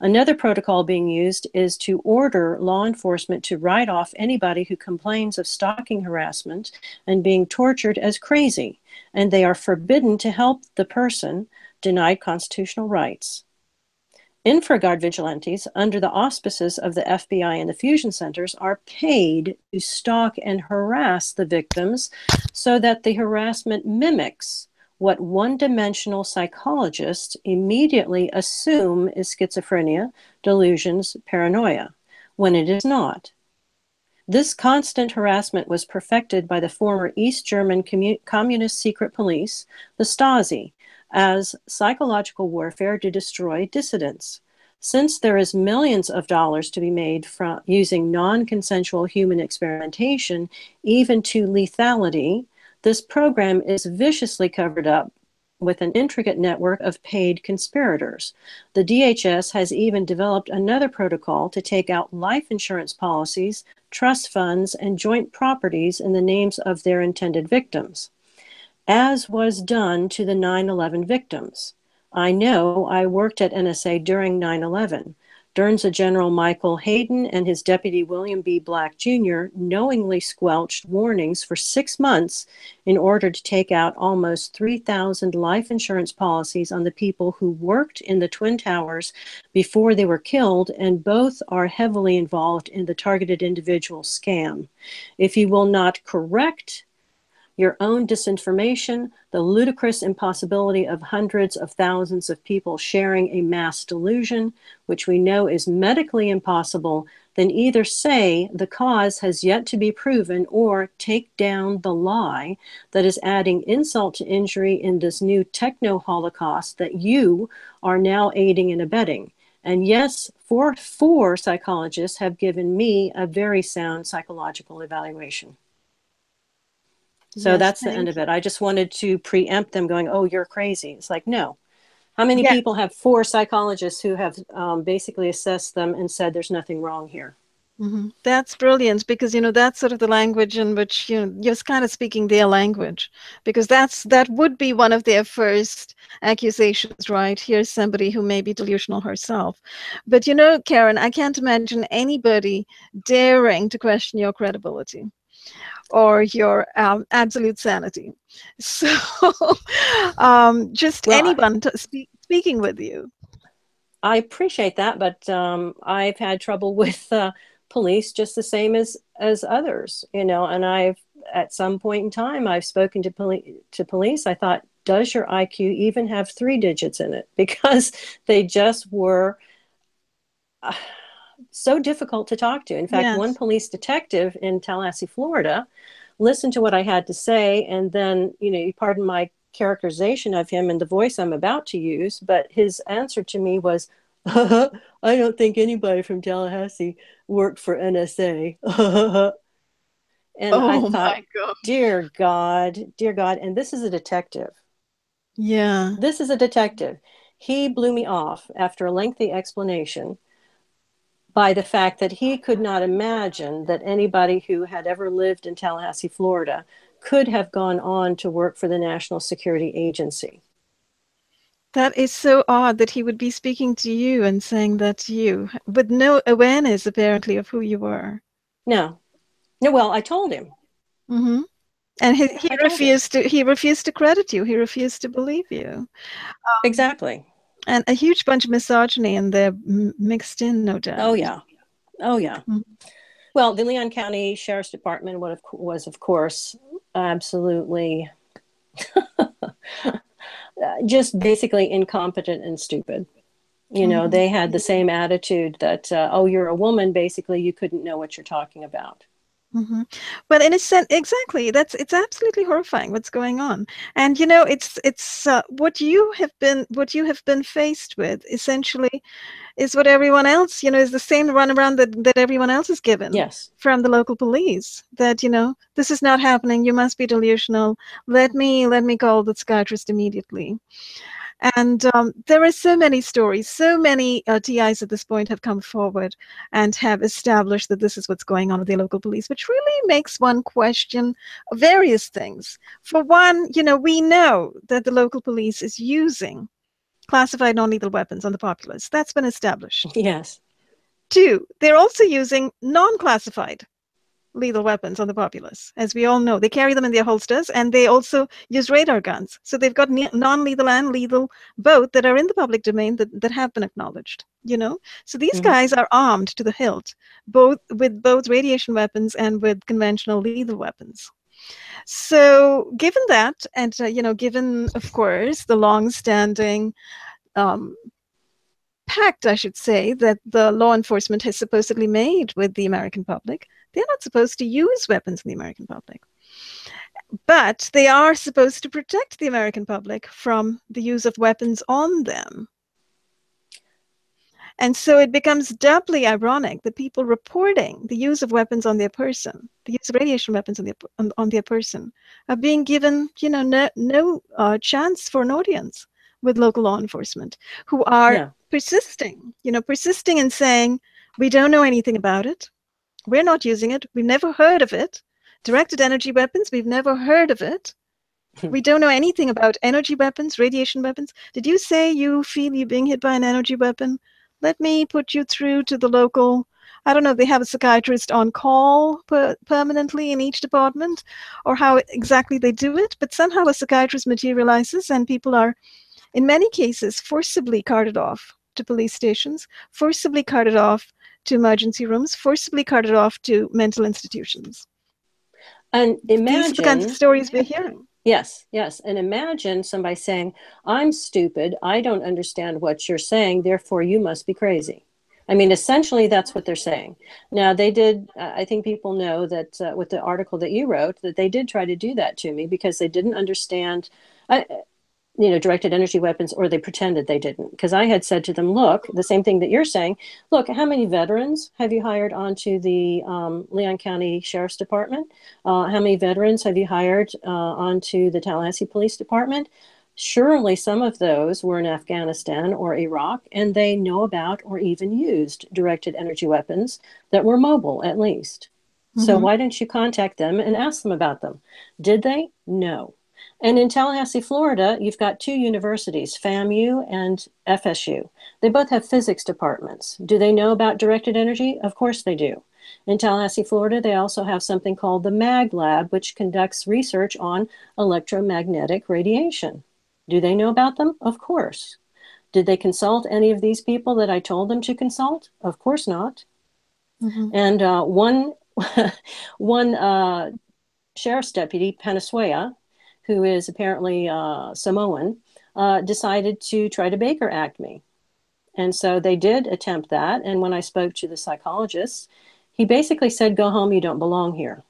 B: Another protocol being used is to order law enforcement to write off anybody who complains of stalking harassment and being tortured as crazy, and they are forbidden to help the person denied constitutional rights. InfraGard vigilantes, under the auspices of the FBI and the fusion centers, are paid to stalk and harass the victims so that the harassment mimics what one dimensional psychologists immediately assume is schizophrenia, delusions, paranoia, when it is not. This constant harassment was perfected by the former East German commu- communist secret police, the Stasi, as psychological warfare to destroy dissidents. Since there is millions of dollars to be made from using non-consensual human experimentation, even to lethality, this program is viciously covered up with an intricate network of paid conspirators. The DHS has even developed another protocol to take out life insurance policies, trust funds, and joint properties in the names of their intended victims, as was done to the 9 11 victims. I know I worked at NSA during 9 11. Durnza General Michael Hayden and his deputy William B. Black Jr. knowingly squelched warnings for six months in order to take out almost 3,000 life insurance policies on the people who worked in the Twin Towers before they were killed, and both are heavily involved in the targeted individual scam. If you will not correct your own disinformation, the ludicrous impossibility of hundreds of thousands of people sharing a mass delusion, which we know is medically impossible, then either say the cause has yet to be proven or take down the lie that is adding insult to injury in this new techno holocaust that you are now aiding and abetting. And yes, four, four psychologists have given me a very sound psychological evaluation. So
A: Yes,
B: that's the end of it. I just wanted to preempt them going, oh, you're crazy. It's like, no. How many
A: Yeah.
B: people have four psychologists who have um, basically assessed them and said there's nothing wrong here?
A: Mhm. That's brilliant because you know that's sort of the language in which you know you're kind of speaking their language because that's that would be one of their first accusations, right? Here's somebody who may be delusional herself. But you know, Karen, I can't imagine anybody daring to question your credibility or your um, absolute sanity. So um, just
B: Well,
A: anyone speak, speaking with you.
B: I appreciate that, but um, I've had trouble with uh, police just the same as as others, you know. And I've at some point in time I've spoken to police to police. I thought, does your IQ even have three digits in it? Because they just were uh, so difficult to talk to. In fact,
A: Yes.
B: one police detective in Tallahassee, Florida, listened to what I had to say, and then, you know, you pardon my characterization of him and the voice I'm about to use, but his answer to me was, I don't think anybody from Tallahassee worked for NSA. and I
A: oh
B: thought,
A: my God.
B: dear God, dear God, and this is a detective.
A: Yeah.
B: This is a detective. He blew me off after a lengthy explanation by the fact that he could not imagine that anybody who had ever lived in Tallahassee, Florida, could have gone on to work for the National Security Agency.
A: That is so odd that he would be speaking to you and saying that to you with no awareness, apparently, of who you were.
B: No, no. Well, I told him.
A: Mm-hmm. And he, he
B: him.
A: refused to. He refused to credit you. He refused to believe you.
B: Exactly.
A: And a huge bunch of misogyny in there m- mixed in, no doubt.
B: Oh yeah. Oh yeah.
A: Mhm.
B: Well, the Leon County Sheriff's Department would have, was, of course, absolutely just basically incompetent and stupid. You know,
A: Mhm.
B: they had the same attitude that, uh, oh, you're a woman. Basically, you couldn't know what you're talking about.
A: Hmm Well, in a sense, exactly. That's it's absolutely horrifying what's going on, and you know, it's it's uh, what you have been what you have been faced with essentially is what everyone else, you know, is the same runaround that that everyone else is given
B: Yes.
A: from the local police. That you know, this is not happening. You must be delusional. Let me let me call the psychiatrist immediately. And um, there are so many stories, so many uh, TIs at this point have come forward and have established that this is what's going on with the local police, which really makes one question various things. For one, you know, we know that the local police is using classified non lethal weapons on the populace. That's been established.
B: Yes.
A: Two, they're also using non classified lethal weapons on the populace. As we all know, they carry them in their holsters and they also use radar guns. So they've got non lethal and lethal both that are in the public domain that, that have been acknowledged. You know, so these
B: Mhm.
A: guys are armed to the hilt, both with both radiation weapons and with conventional lethal weapons. So, given that, and uh, you know, given of course the long-standing um, pact, I should say, that the law enforcement has supposedly made with the American public, they're not supposed to use weapons in the American public. But they are supposed to protect the American public from the use of weapons on them. And so it becomes doubly ironic that people reporting the use of weapons on their person, the use of radiation weapons on their, on, on their person, are being given, you know, no, no uh, chance for an audience with local law enforcement who are yeah. Persisting, you know, persisting in saying, we don't know anything about it. We're not using it. We've never heard of it. Directed energy weapons, we've never heard of it. Hmm. we don't know anything about energy weapons, radiation weapons. Did you say you feel you're being hit by an energy weapon? Let me put you through to the local. I don't know if they have a psychiatrist on call per- permanently in each department or how exactly they do it, but somehow a psychiatrist materializes and people are, in many cases, forcibly carted off to police stations, forcibly carted off to emergency rooms, forcibly carted off to mental institutions.
B: And imagine
A: These the kinds of stories we're hearing.
B: Yes, yes. And imagine somebody saying, I'm stupid. I don't understand what you're saying. Therefore, you must be crazy. I mean, essentially, that's what they're saying. Now, they did, uh, I think people know that uh, with the article that you wrote, that they did try to do that to me because they didn't understand. I, you know, directed energy weapons, or they pretended they didn't. Because I had said to them, look, the same thing that you're saying, look, how many veterans have you hired onto the um, Leon County Sheriff's Department? Uh, how many veterans have you hired uh, onto the Tallahassee Police Department? Surely some of those were in Afghanistan or Iraq, and they know about or even used directed energy weapons that were mobile, at least. Mm-hmm. So why didn't you contact them and ask them about them? Did they? No. And in Tallahassee, Florida, you've got two universities, FAMU and FSU. They both have physics departments. Do they know about directed energy? Of course they do. In Tallahassee, Florida, they also have something called the MAG Lab, which conducts research on electromagnetic radiation. Do they know about them? Of course. Did they consult any of these people that I told them to consult? Of course not. Mm-hmm. And uh, one, one uh, sheriff's deputy, Pennsauken, who is apparently uh, Samoan, uh, decided to try to Baker Act me. And so they did attempt that. And when I spoke to the psychologist, he basically said, Go home, you don't belong here.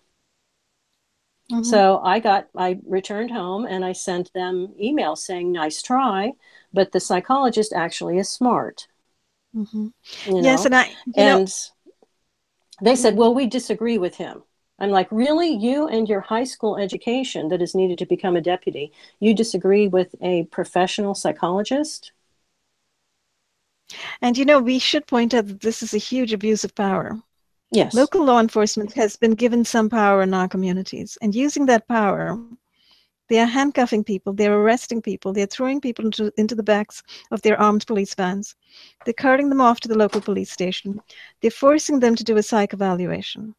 B: Mm-hmm. So I got, I returned home and I sent them emails saying, Nice try. But the psychologist actually is smart.
A: Mm-hmm. Yes. And I,
B: and know, they said, Well, we disagree with him. I'm like, really? You and your high school education that is needed to become a deputy, you disagree with a professional psychologist?
A: And you know, we should point out that this is a huge abuse of power.
B: Yes.
A: Local law enforcement has been given some power in our communities, and using that power, they are handcuffing people, they're arresting people, they're throwing people into, into the backs of their armed police vans, they're carting them off to the local police station, they're forcing them to do a psych evaluation.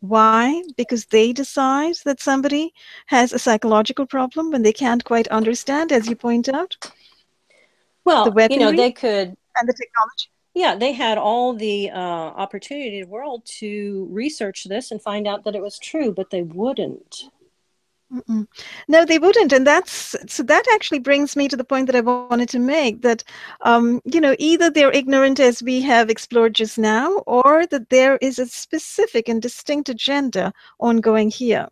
A: Why? Because they decide that somebody has a psychological problem when they can't quite understand, as you point out.
B: Well, the you know, they could
A: and the technology.
B: Yeah, they had all the uh, opportunity in the world to research this and find out that it was true, but they wouldn't.
A: Mm-mm. No, they wouldn't, and that's so. That actually brings me to the point that I wanted to make. That um, you know, either they're ignorant, as we have explored just now, or that there is a specific and distinct agenda ongoing here.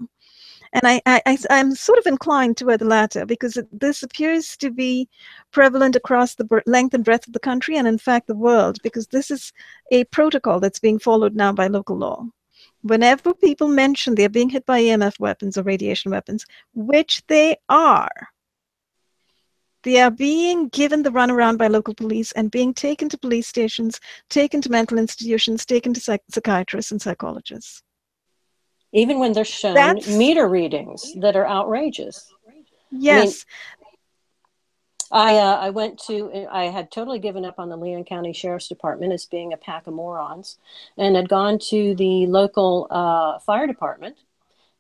A: And I, I, I am sort of inclined toward the latter because this appears to be prevalent across the length and breadth of the country, and in fact the world, because this is a protocol that's being followed now by local law whenever people mention they're being hit by EMF weapons or radiation weapons, which they are, they are being given the runaround by local police and being taken to police stations, taken to mental institutions, taken to psych- psychiatrists and psychologists.
B: Even when they're shown That's, meter readings that are outrageous.
A: Yes.
B: I, uh, I went to, I had totally given up on the Leon County Sheriff's Department as being a pack of morons and had gone to the local uh, fire department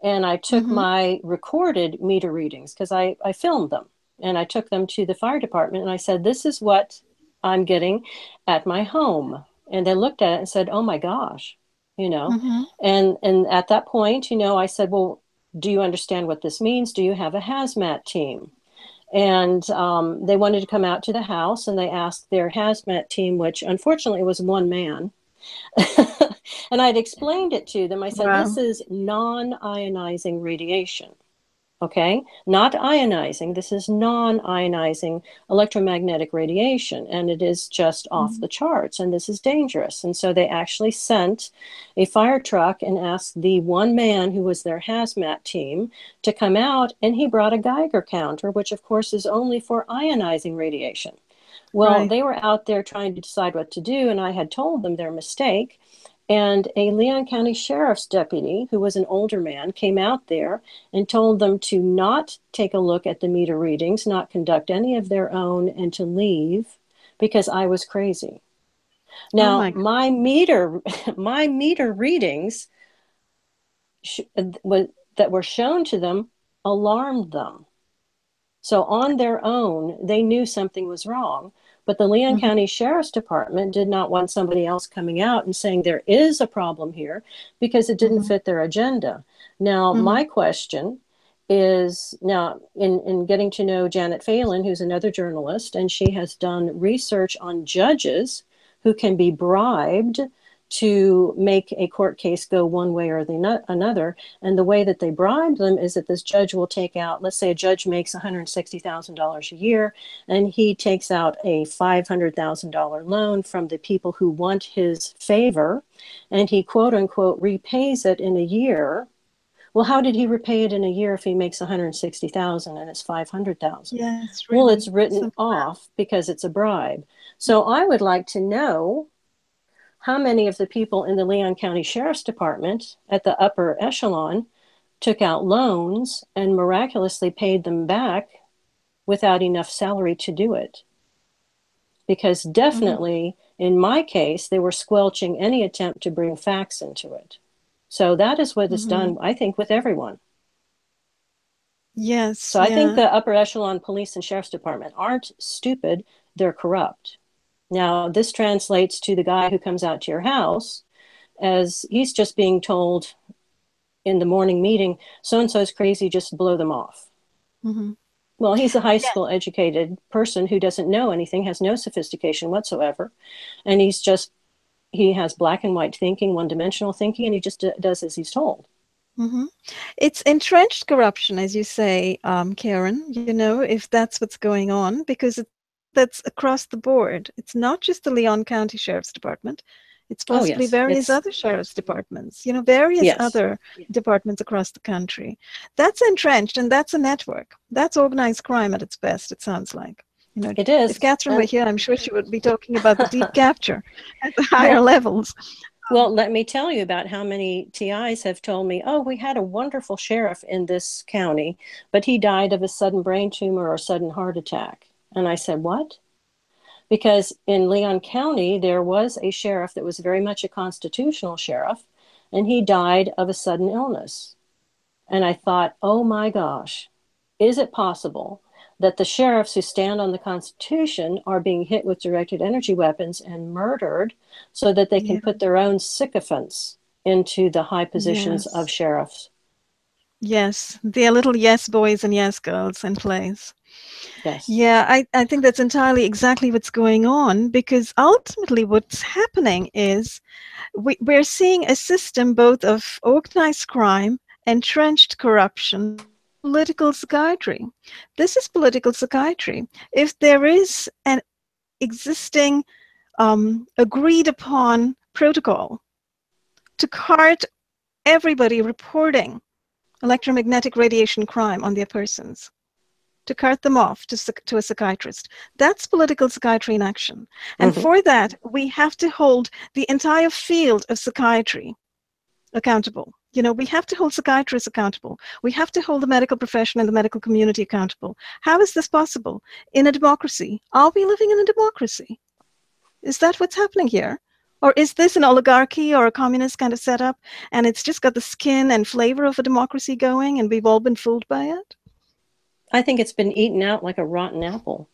B: and I took mm-hmm. my recorded meter readings because I, I filmed them and I took them to the fire department and I said, This is what I'm getting at my home. And they looked at it and said, Oh my gosh, you know. Mm-hmm. And and at that point, you know, I said, Well, do you understand what this means? Do you have a hazmat team? And um, they wanted to come out to the house and they asked their hazmat team which unfortunately was one man. And i'd explained it to them. I said wow. this is non-ionizing radiation okay? Not ionizing. This is non ionizing electromagnetic radiation, and it is just off
A: Mhm.
B: the charts, and this is dangerous. And so they actually sent a fire truck and asked the one man who was their hazmat team to come out, and he brought a Geiger counter, which of course is only for ionizing radiation. Well,
A: Right.
B: they were out there trying to decide what to do, and I had told them their mistake. And a Leon County Sheriff's deputy, who was an older man, came out there and told them to not take a look at the meter readings, not conduct any of their own, and to leave because I was crazy. Oh now,
A: my
B: my, meter, my meter readings sh- was, that were shown to them alarmed them. So on their own, they knew something was wrong. But the Leon
A: Mhm.
B: County Sheriff's Department did not want somebody else coming out and saying there is a problem here because it didn't
A: Mhm.
B: fit their agenda. Now,
A: Mhm.
B: my question is now in, in getting to know Janet Phelan, who's another journalist, and she has done research on judges who can be bribed to make a court case go one way or the no- another. And the way that they bribe them is that this judge will take out, let's say a judge makes $160,000 a year, and he takes out a $500,000 loan from the people who want his favor, and he quote unquote repays it in a year. Well, how did he repay it in a year if he makes 160,000 and it's 500,000?
A: Yes.
B: Well,
A: really.
B: it's written off because it's a bribe. So I would like to know how many of the people in the Leon County Sheriff's Department at the upper echelon took out loans and miraculously paid them back without enough salary to do it. Because definitely in my case, they were squelching any attempt to bring facts into it. So that is what is
A: Mhm.
B: done, I think, with everyone.
A: Yes.
B: So I think the upper echelon police and sheriff's department aren't stupid, they're corrupt. Now, this translates to the guy who comes out to your house as he's just being told in the morning meeting, so and so is crazy, just blow them off.
A: Mhm.
B: Well, he's a high school educated person who doesn't know anything, has no sophistication whatsoever, and he's just he has black and white thinking, one dimensional thinking, and he just d- does as he's told.
A: hmm It's entrenched corruption, as you say, um, Karen. You know, if that's what's going on, because it, that's across the board. It's not just the Leon County Sheriff's Department. It's
B: Oh,
A: possibly
B: yes,
A: various
B: it's-
A: other sheriff's departments. You know, various
B: Yes.
A: other departments across the country. That's entrenched, and that's a network. That's organized crime at its best. It sounds like. You know,
B: It is.
A: if Katherine were here, I'm sure she would be talking about the deep capture at the higher levels.
B: Well, let me tell you about how many TIs have told me, oh, we had a wonderful sheriff in this county, but he died of a sudden brain tumor or sudden heart attack. And I said, what? Because in Leon County, there was a sheriff that was very much a constitutional sheriff, and he died of a sudden illness. And I thought, oh my gosh, is it possible that the sheriffs who stand on the Constitution are being hit with directed energy weapons and murdered so that they can
A: Yeah.
B: put their own sycophants into the high positions
A: Yes.
B: of sheriffs?
A: Yes, they're little yes boys and yes girls in place.
B: Yes.
A: Yeah, I, I think that's entirely exactly what's going on because ultimately what's happening is we, we're seeing a system both of organized crime, entrenched corruption, political psychiatry. This is political psychiatry. If there is an existing um, agreed upon protocol to cart everybody reporting electromagnetic radiation crime on their persons, to cart them off to, to a psychiatrist. That's political psychiatry in action. And
B: Mhm.
A: for that, we have to hold the entire field of psychiatry accountable. You know, we have to hold psychiatrists accountable. We have to hold the medical profession and the medical community accountable. How is this possible in a democracy? Are we living in a democracy? Is that what's happening here? Or is this an oligarchy or a communist kind of setup and it's just got the skin and flavor of a democracy going and we've all been fooled by it?
B: I think it's been eaten out like a rotten apple.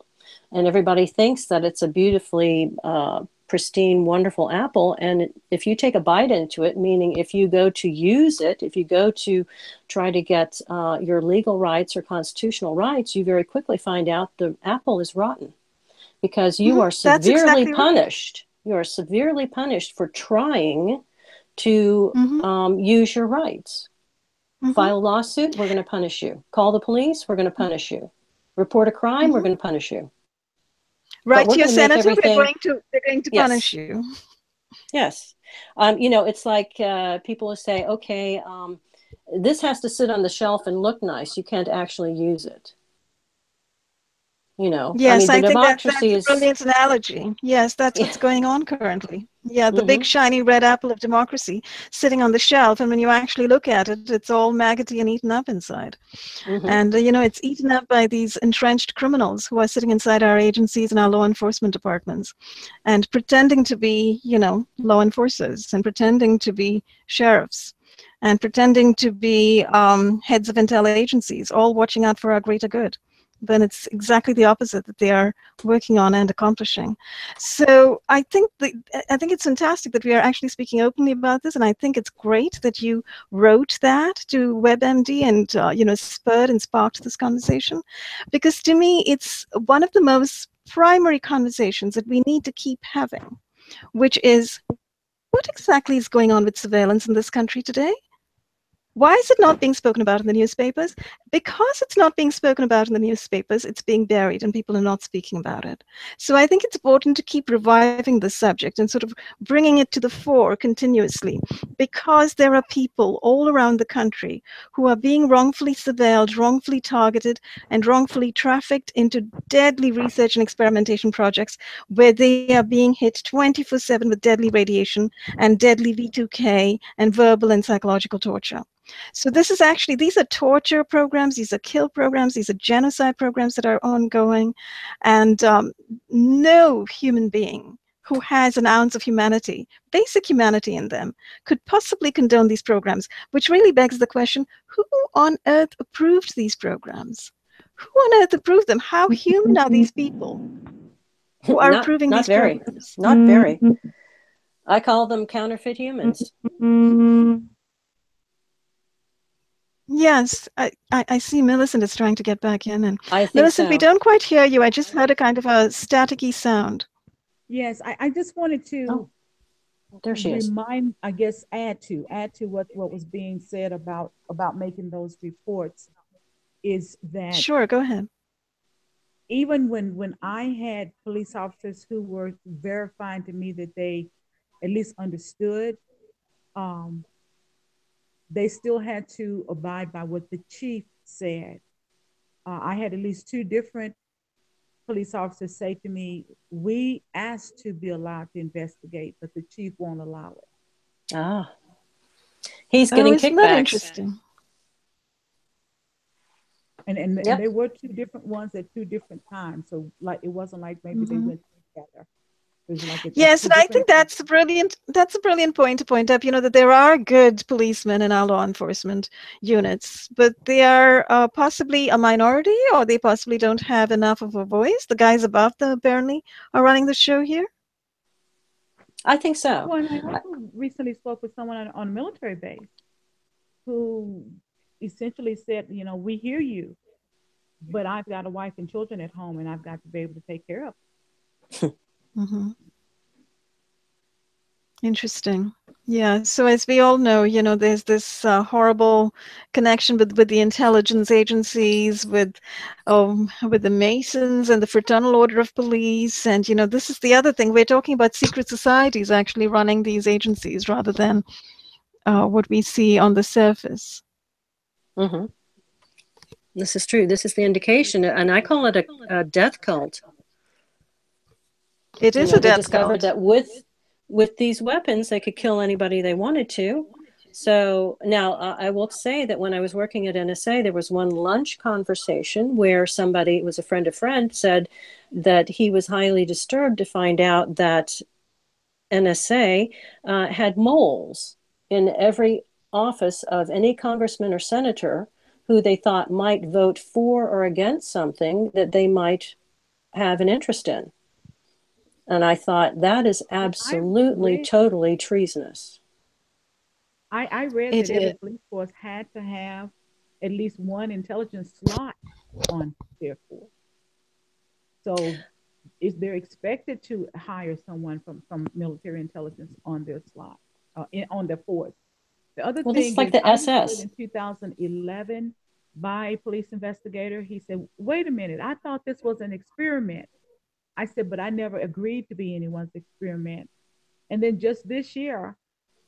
B: And everybody thinks that it's a beautifully uh, pristine, wonderful apple. And if you take a bite into it, meaning if you go to use it, if you go to try to get uh, your legal rights or constitutional rights, you very quickly find out the apple is rotten because you
A: Mhm,
B: are severely
A: exactly right.
B: punished. You are severely punished for trying to
A: Mhm.
B: um, use your rights. Mm-hmm. File a lawsuit, we're going to punish you. Call the police, we're going to punish you. Report a crime, mm-hmm. we're going to punish you.
A: Right to your senator, everything... we're going to, they're going to yes. punish you.
B: Yes. Um, you know, it's like uh, people will say, okay, um, this has to sit on the shelf and look nice. You can't actually use it you know
A: yes i, mean, I think that, that's is... a brilliant analogy yes that's what's going on currently yeah the mm-hmm. big shiny red apple of democracy sitting on the shelf and when you actually look at it it's all maggoty and eaten up inside mm-hmm. and uh, you know it's eaten up by these entrenched criminals who are sitting inside our agencies and our law enforcement departments and pretending to be you know law enforcers and pretending to be sheriffs and pretending to be um, heads of intel agencies all watching out for our greater good then it's exactly the opposite that they are working on and accomplishing. So I think the, I think it's fantastic that we are actually speaking openly about this, and I think it's great that you wrote that to WebMD and uh, you know spurred and sparked this conversation, because to me it's one of the most primary conversations that we need to keep having, which is what exactly is going on with surveillance in this country today? Why is it not being spoken about in the newspapers? Because it's not being spoken about in the newspapers, it's being buried and people are not speaking about it. So I think it's important to keep reviving the subject and sort of bringing it to the fore continuously because there are people all around the country who are being wrongfully surveilled, wrongfully targeted, and wrongfully trafficked into deadly research and experimentation projects where they are being hit 24 7 with deadly radiation and deadly V2K and verbal and psychological torture. So this is actually, these are torture programs, these are kill programs, these are genocide programs that are ongoing. And um, no human being who has an ounce of humanity, basic humanity in them, could possibly condone these programs, which really begs the question, who on earth approved these programs? Who on earth approved them? How human are these people who are not, approving
B: not
A: these
B: very,
A: programs?
B: Not very. I call them counterfeit humans.
A: Yes, I, I, I, see Millicent is trying to get back in. And
B: I
A: Millicent,
B: so.
A: we don't quite hear you. I just heard a kind of a staticky sound.
C: Yes, I, I just wanted to
B: oh, there she
C: remind, is. I guess, add to add to what, what was being said about about making those reports is that
A: sure, go ahead.
C: Even when when I had police officers who were verifying to me that they at least understood um, they still had to abide by what the chief said. Uh, I had at least two different police officers say to me, We asked to be allowed to investigate, but the chief won't allow it.
B: Ah, he's getting oh,
A: kickbacks. That interesting.
C: And, and, yep. and there were two different ones at two different times. So, like, it wasn't like maybe mm-hmm. they went together.
A: Like yes, and I think that's a brilliant. That's a brilliant point to point up. You know that there are good policemen in our law enforcement units, but they are uh, possibly a minority, or they possibly don't have enough of a voice. The guys above them apparently are running the show here.
B: I think so.
C: Well, I also recently spoke with someone on, on a military base who essentially said, you know, we hear you, but I've got a wife and children at home, and I've got to be able to take care of.
A: Mm-hmm. Interesting. Yeah. So as we all know, you know, there's this uh, horrible connection with, with the intelligence agencies, with um, with the Masons and the Fraternal Order of Police, and you know, this is the other thing we're talking about: secret societies actually running these agencies rather than uh, what we see on the surface.
B: Mm-hmm. This is true. This is the indication, and I call it a, a death cult.
A: It is you know, a death
B: discovered that with with these weapons, they could kill anybody they wanted to. So now uh, I will say that when I was working at NSA, there was one lunch conversation where somebody, it was a friend of friend, said that he was highly disturbed to find out that NSA uh, had moles in every office of any congressman or senator who they thought might vote for or against something that they might have an interest in. And I thought that is absolutely, read, totally treasonous.
C: I, I read it that every police force had to have at least one intelligence slot on their force. So is they're expected to hire someone from, from military intelligence on their slot, uh, in, on their force. The other
B: well,
C: thing
B: this is like
C: is
B: the
C: I
B: SS.
C: in 2011 by a police investigator. He said, "Wait a minute, I thought this was an experiment." I said, "But I never agreed to be anyone's experiment." And then just this year,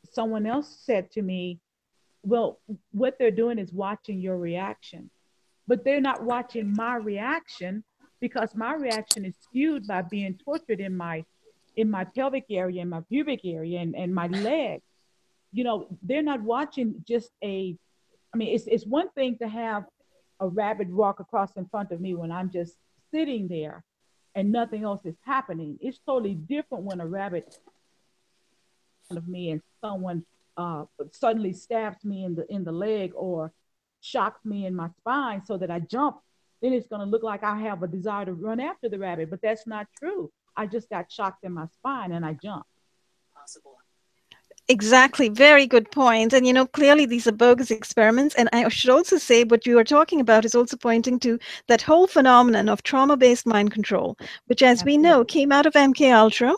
C: someone else said to me, "Well, what they're doing is watching your reaction, but they're not watching my reaction because my reaction is skewed by being tortured in my in my pelvic area, in my pubic area, and, and my leg. You know, they're not watching just a, I mean, it's, it's one thing to have a rabbit walk across in front of me when I'm just sitting there and nothing else is happening. It's totally different when a rabbit of me and someone uh, suddenly stabs me in the in the leg or shocks me in my spine so that I jump. Then it's going to look like I have a desire to run after the rabbit, but that's not true. I just got shocked in my spine and I jumped.
D: possible.
A: Exactly. Very good point. And you know, clearly these are bogus experiments. And I should also say what you are talking about is also pointing to that whole phenomenon of trauma-based mind control, which as we know came out of MK Ultra.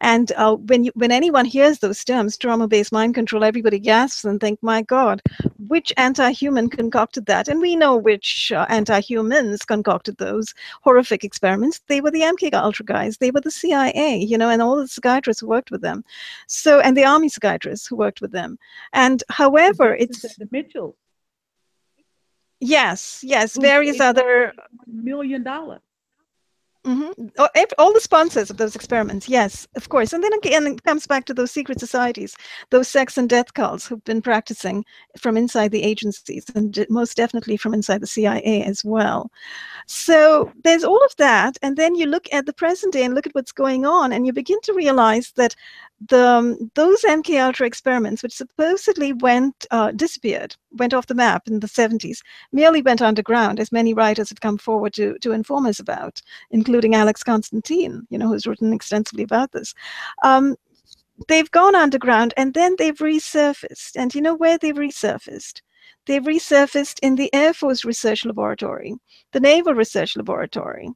A: And uh, when you, when anyone hears those terms, trauma-based mind control, everybody gasps and think, "My God, which anti-human concocted that?" And we know which uh, anti-humans concocted those horrific experiments. They were the MK Ultra guys. They were the CIA, you know, and all the psychiatrists who worked with them. So, and the army psychiatrists who worked with them. And however, it's
C: the Mitchells.
A: yes, yes, various other
C: $1 million.
A: Mhm. Oh, all the sponsors of those experiments, yes, of course. And then again, it comes back to those secret societies, those sex and death cults who've been practicing from inside the agencies and most definitely from inside the CIA as well. So there's all of that. And then you look at the present day and look at what's going on, and you begin to realize that the um, those MK Ultra experiments, which supposedly went uh, disappeared, went off the map in the 70s, merely went underground, as many writers have come forward to, to inform us about including Alex Constantine, you know, who's written extensively about this. Um, they've gone underground and then they've resurfaced. And you know where they've resurfaced? They've resurfaced in the Air Force Research Laboratory, the Naval Research Laboratory,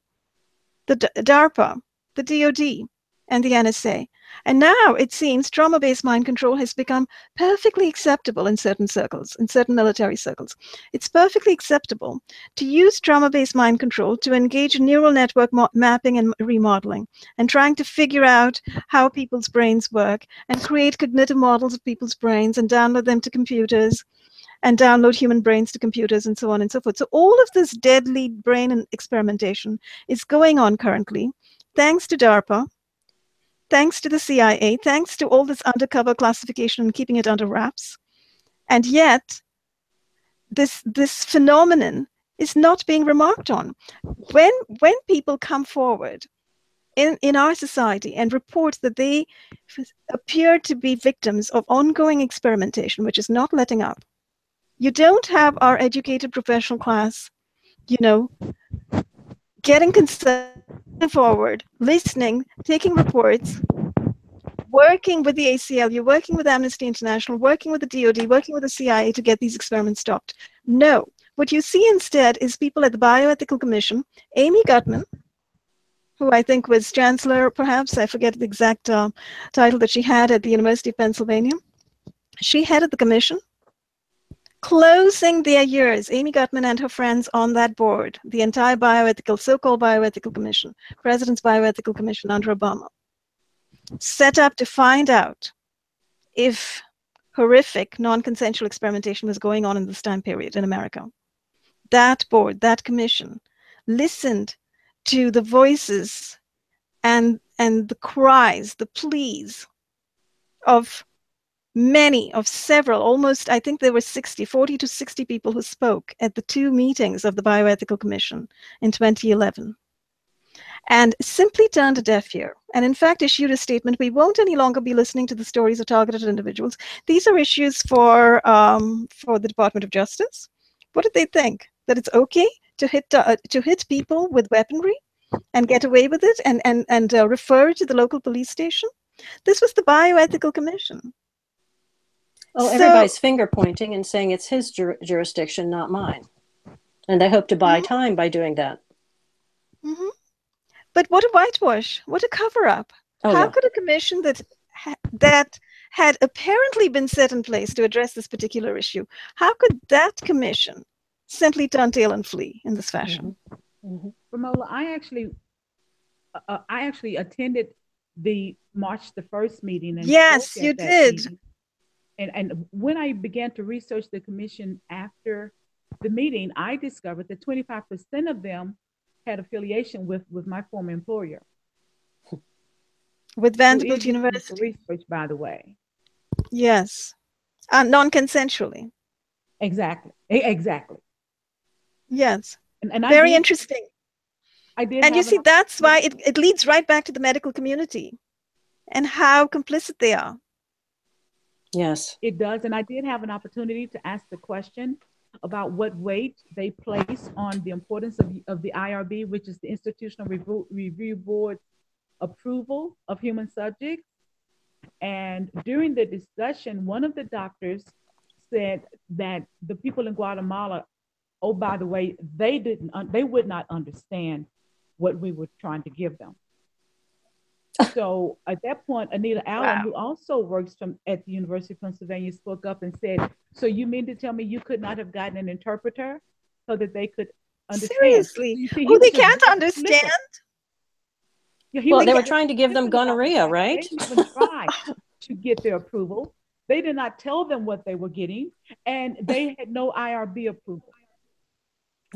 A: the DARPA, the DoD, and the NSA. And now it seems trauma based mind control has become perfectly acceptable in certain circles, in certain military circles. It's perfectly acceptable to use trauma based mind control to engage in neural network mapping and remodeling and trying to figure out how people's brains work and create cognitive models of people's brains and download them to computers and download human brains to computers and so on and so forth. So all of this deadly brain experimentation is going on currently thanks to DARPA thanks to the CIA, thanks to all this undercover classification and keeping it under wraps. And yet, this, this phenomenon is not being remarked on. When, when people come forward in, in our society and report that they appear to be victims of ongoing experimentation, which is not letting up, you don't have our educated professional class, you know, getting concerned forward, listening, taking reports, working with the ACL, you're working with Amnesty International, working with the DoD, working with the CIA to get these experiments stopped. No. What you see instead is people at the Bioethical Commission, Amy Gutmann, who I think was chancellor, perhaps, I forget the exact uh, title that she had at the University of Pennsylvania. She headed the commission, closing their years, Amy Gutmann and her friends on that board, the entire bioethical, so-called bioethical commission, President's Bioethical Commission under Obama, set up to find out if horrific non-consensual experimentation was going on in this time period in America. That board, that commission, listened to the voices and and the cries, the pleas of many of several almost i think there were 60 40 to 60 people who spoke at the two meetings of the bioethical commission in 2011 and simply turned a deaf ear and in fact issued a statement we won't any longer be listening to the stories of targeted individuals. These are issues for um, for the department of justice. What did they think? That it's okay to hit uh, to hit people with weaponry and get away with it and and and uh, refer to the local police station? This was the bioethical commission
B: Oh,
A: So-
B: everybody's finger pointing and saying it's his jur- jurisdiction, not mine. And they hope to buy
A: Mhm.
B: time by doing that.
A: hmm But what a whitewash! What a cover up!
B: Oh,
A: How
B: yeah.
A: could a commission that that had apparently been set in place to address this particular issue. How could that commission simply turn tail and flee in this fashion?
C: Mm-hmm. mm-hmm. Ramola, I actually, uh, uh, I actually attended the March the first meeting.
A: And yes, you did.
C: Meeting. And and when I began to research the commission after the meeting, I discovered that 25% of them had affiliation with with my former employer.
A: With Vanderbilt University.
C: Research, by the way.
A: Yes, uh, non-consensually.
C: Exactly. Exactly.
A: Yes. And, and very did, interesting.
C: I did.
A: And you see, that's why it, it leads right back to the medical community and how complicit they are.
B: Yes.
C: It does. And I did have an opportunity to ask the question about what weight they place on the importance of, of the IRB, which is the Institutional Review, Review Board approval of human subjects. And during the discussion, one of the doctors said that the people in Guatemala, oh, by the way, they didn't, they would not understand what we were trying to give them. So at that point, Anita Allen, wow. who also works from at the University of Pennsylvania, spoke up and said, "So you mean to tell me you could not have gotten an interpreter so that they could understand?"
A: Seriously, see, oh, they can't understand.
B: Yeah, well, they were trying to give them gonorrhea, right?
C: They even tried to get their approval. They did not tell them what they were getting, and they had no IRB approval.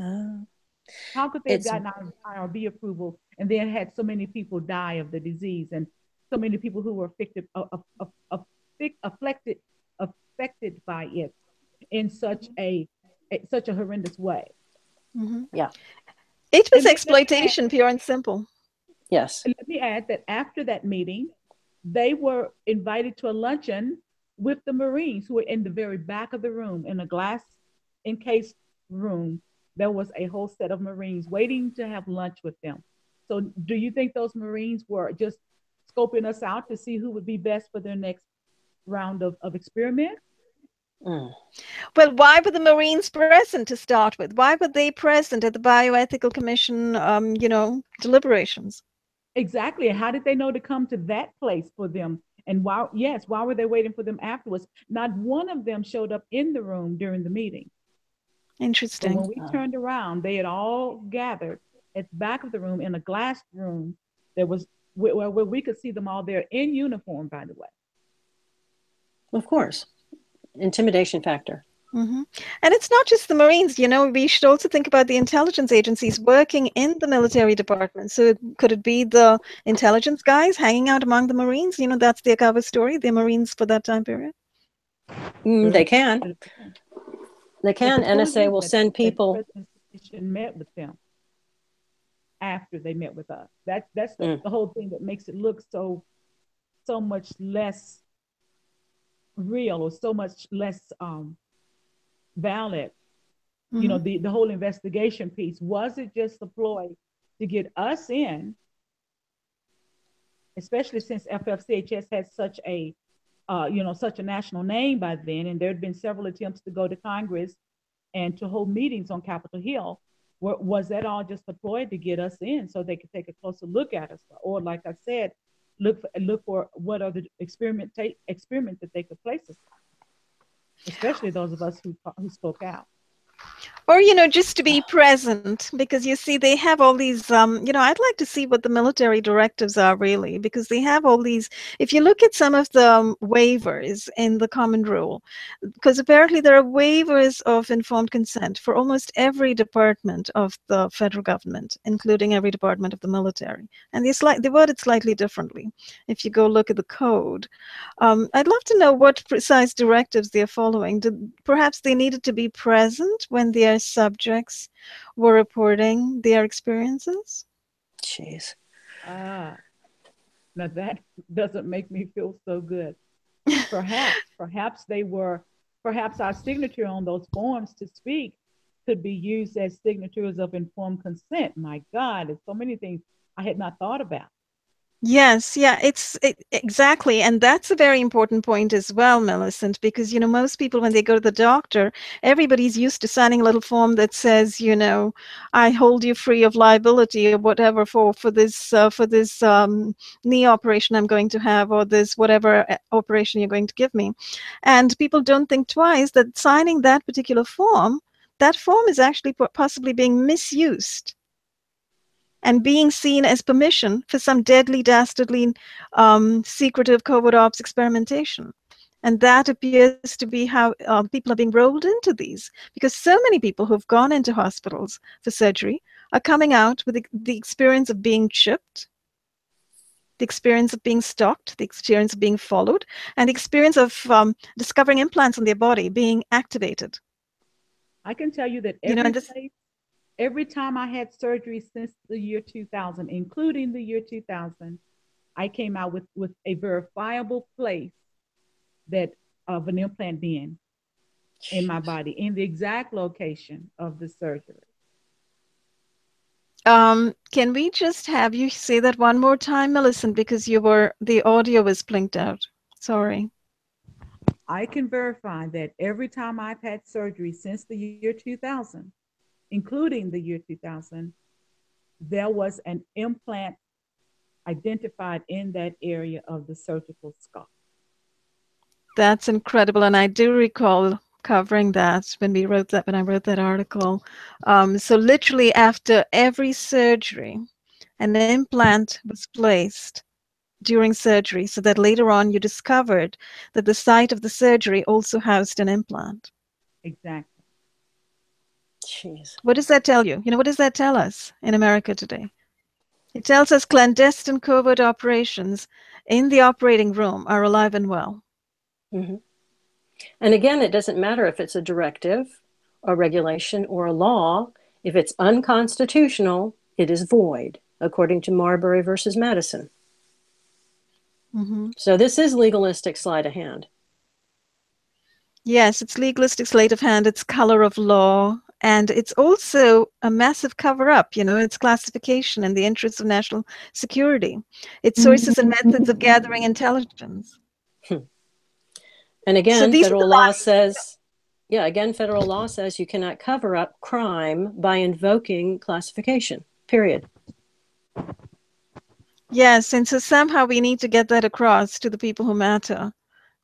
C: Uh, How could they have gotten IRB approval and then had so many people die of the disease and so many people who were affected, affected, affected by it in such a, a such a horrendous way?
B: Mm-hmm. Yeah,
A: it was and exploitation, pure and simple.
B: Yes.
C: And let me add that after that meeting, they were invited to a luncheon with the Marines who were in the very back of the room in a glass encased room. There was a whole set of Marines waiting to have lunch with them. So, do you think those Marines were just scoping us out to see who would be best for their next round of, of experiment?
A: Mm. Well, why were the Marines present to start with? Why were they present at the Bioethical Commission, um, you know, deliberations?
C: Exactly. How did they know to come to that place for them? And why, yes, why were they waiting for them afterwards? Not one of them showed up in the room during the meeting.
A: Interesting.
C: So when we turned around, they had all gathered at the back of the room in a glass room that was where, where we could see them all there in uniform, by the way.
B: Of course. Intimidation factor.
A: Mm-hmm. And it's not just the Marines, you know, we should also think about the intelligence agencies working in the military department. So could it be the intelligence guys hanging out among the Marines? You know, that's their cover story, the Marines for that time period.
B: Mm, they can. They can. NSA will send people.
C: Met with them after they met with us. That's that's the, mm. the whole thing that makes it look so so much less real or so much less um valid. Mm-hmm. You know, mm-hmm. the, the whole investigation piece. Was it just a ploy to get us in, especially since FFCHS had such a uh, you know, such a national name by then, and there had been several attempts to go to Congress and to hold meetings on Capitol Hill. Was that all just a ploy to get us in so they could take a closer look at us? Or, like I said, look for, look for what other experiment experiment that they could place us on? especially those of us who, who spoke out
A: or you know just to be present because you see they have all these um, you know i'd like to see what the military directives are really because they have all these if you look at some of the um, waivers in the common rule because apparently there are waivers of informed consent for almost every department of the federal government including every department of the military. And they, slight, they word it slightly differently if you go look at the code. Um, i'd love to know what precise directives they're following. Perhaps they needed to be present when their subjects were reporting their experiences?
B: Jeez.
C: Ah, now that doesn't make me feel so good. Perhaps, perhaps they were, perhaps our signature on those forms to speak could be used as signatures of informed consent. My God, there's so many things I had not thought about.
A: Yes, yeah, it's it, exactly. And that's a very important point as well, Millicent, because, you know, most people, when they go to the doctor, everybody's used to signing a little form that says, you know, I hold you free of liability or whatever for, for this, uh, for this um, knee operation I'm going to have or this whatever uh, operation you're going to give me. And people don't think twice that signing that particular form, that form is actually possibly being misused and being seen as permission for some deadly, dastardly, um, secretive covert ops experimentation. And that appears to be how uh, people are being rolled into these, because so many people who've gone into hospitals for surgery are coming out with the, the experience of being chipped, the experience of being stalked, the experience of being followed, and the experience of um, discovering implants on their body being activated.
C: I can tell you that every you know, place every time I had surgery since the year 2000, including the year 2000, I came out with, with a verifiable place that of an implant being in my body in the exact location of the surgery.
A: Um, can we just have you say that one more time, Millicent, because you were the audio was blinked out. Sorry.
C: I can verify that every time I've had surgery since the year 2000, including the year 2000, there was an implant identified in that area of the surgical skull.
A: That's incredible. And I do recall covering that when we wrote that, when I wrote that article. Um, so, literally, after every surgery, an implant was placed during surgery so that later on you discovered that the site of the surgery also housed an implant.
C: Exactly.
A: Jeez. What does that tell you? You know, what does that tell us in America today? It tells us clandestine covert operations in the operating room are alive and well.
B: Mm-hmm. And again, it doesn't matter if it's a directive, a regulation, or a law. If it's unconstitutional, it is void, according to Marbury versus Madison. Mm-hmm. So this is legalistic sleight of hand.
A: Yes, it's legalistic sleight of hand. It's color of law. And it's also a massive cover up, you know, it's classification in the interests of national security. It's sources and methods of gathering intelligence.
B: Hmm. And again, so federal law says, yeah, again, federal law says you cannot cover up crime by invoking classification, period.
A: Yes, and so somehow we need to get that across to the people who matter.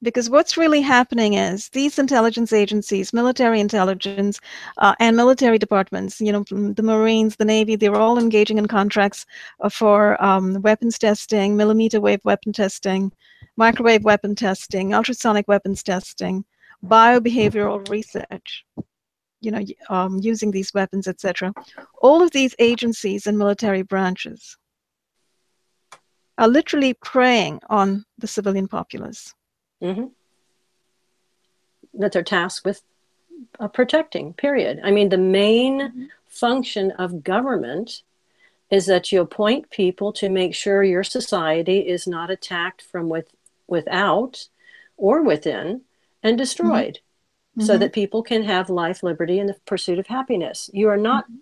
A: Because what's really happening is these intelligence agencies, military intelligence, uh, and military departments, you know, the Marines, the Navy, they're all engaging in contracts uh, for um, weapons testing, millimeter wave weapon testing, microwave weapon testing, ultrasonic weapons testing, biobehavioral research, you know, um, using these weapons, etc. All of these agencies and military branches are literally preying on the civilian populace mm-hmm.
B: that they're tasked with uh, protecting, period. I mean, the main mm-hmm. function of government is that you appoint people to make sure your society is not attacked from with, without or within and destroyed mm-hmm. so mm-hmm. that people can have life, liberty, and the pursuit of happiness. You are not mm-hmm.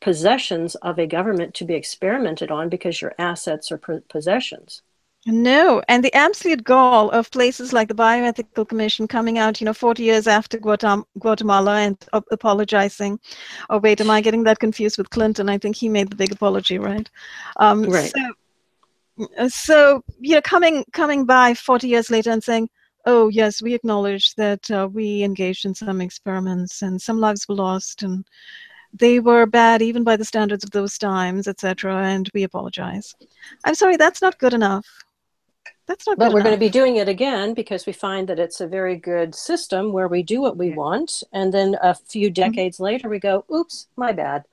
B: possessions of a government to be experimented on because your assets are possessions.
A: No, and the absolute gall of places like the Bioethical Commission coming out, you know, 40 years after Guatemala and apologizing. Oh, wait, am I getting that confused with Clinton? I think he made the big apology, right? Um,
B: right.
A: So, uh, so, you know, coming coming by 40 years later and saying, oh, yes, we acknowledge that uh, we engaged in some experiments and some lives were lost and they were bad even by the standards of those times, etc., and we apologize. I'm sorry, that's not good enough. That's not.
B: But we're
A: enough.
B: going to be doing it again because we find that it's a very good system where we do what we want, and then a few mm-hmm. decades mm-hmm. later we go, "Oops, my bad."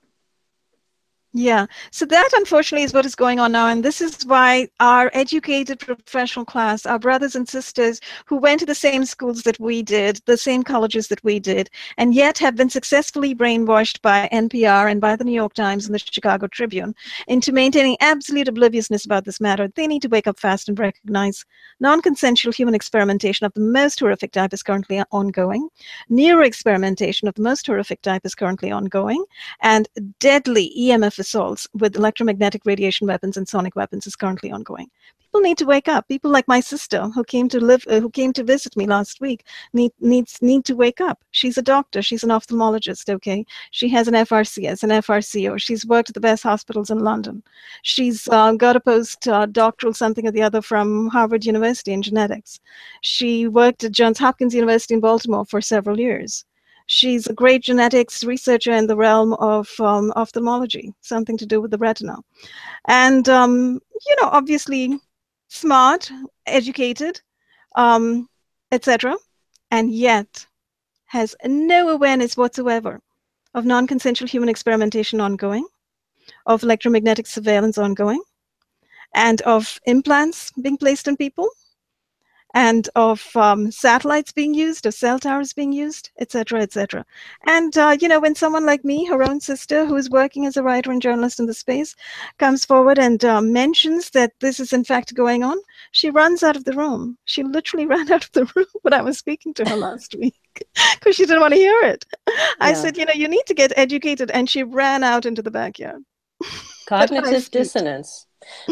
A: Yeah. So that unfortunately is what is going on now. And this is why our educated professional class, our brothers and sisters who went to the same schools that we did, the same colleges that we did, and yet have been successfully brainwashed by NPR and by the New York Times and the Chicago Tribune into maintaining absolute obliviousness about this matter, they need to wake up fast and recognize non consensual human experimentation of the most horrific type is currently ongoing, neuro experimentation of the most horrific type is currently ongoing, and deadly EMF assaults with electromagnetic radiation weapons and sonic weapons is currently ongoing. People need to wake up. People like my sister who came to live, uh, who came to visit me last week, need needs need to wake up. She's a doctor. She's an ophthalmologist. Okay, she has an FRCS, an FRCO. She's worked at the best hospitals in London. She's uh, got a post uh, doctoral something or the other from Harvard University in genetics. She worked at Johns Hopkins University in Baltimore for several years. She's a great genetics researcher in the realm of um, ophthalmology, something to do with the retina. And, um, you know, obviously smart, educated, um, etc., and yet has no awareness whatsoever of non consensual human experimentation ongoing, of electromagnetic surveillance ongoing, and of implants being placed on people and of um, satellites being used, of cell towers being used, etc., etc. And uh, you know, when someone like me, her own sister, who is working as a writer and journalist in the space, comes forward and uh, mentions that this is in fact going on, she runs out of the room. She literally ran out of the room when I was speaking to her last week because she didn't want to hear it. Yeah. I said, you know, you need to get educated, and she ran out into the backyard.
B: Cognitive dissonance.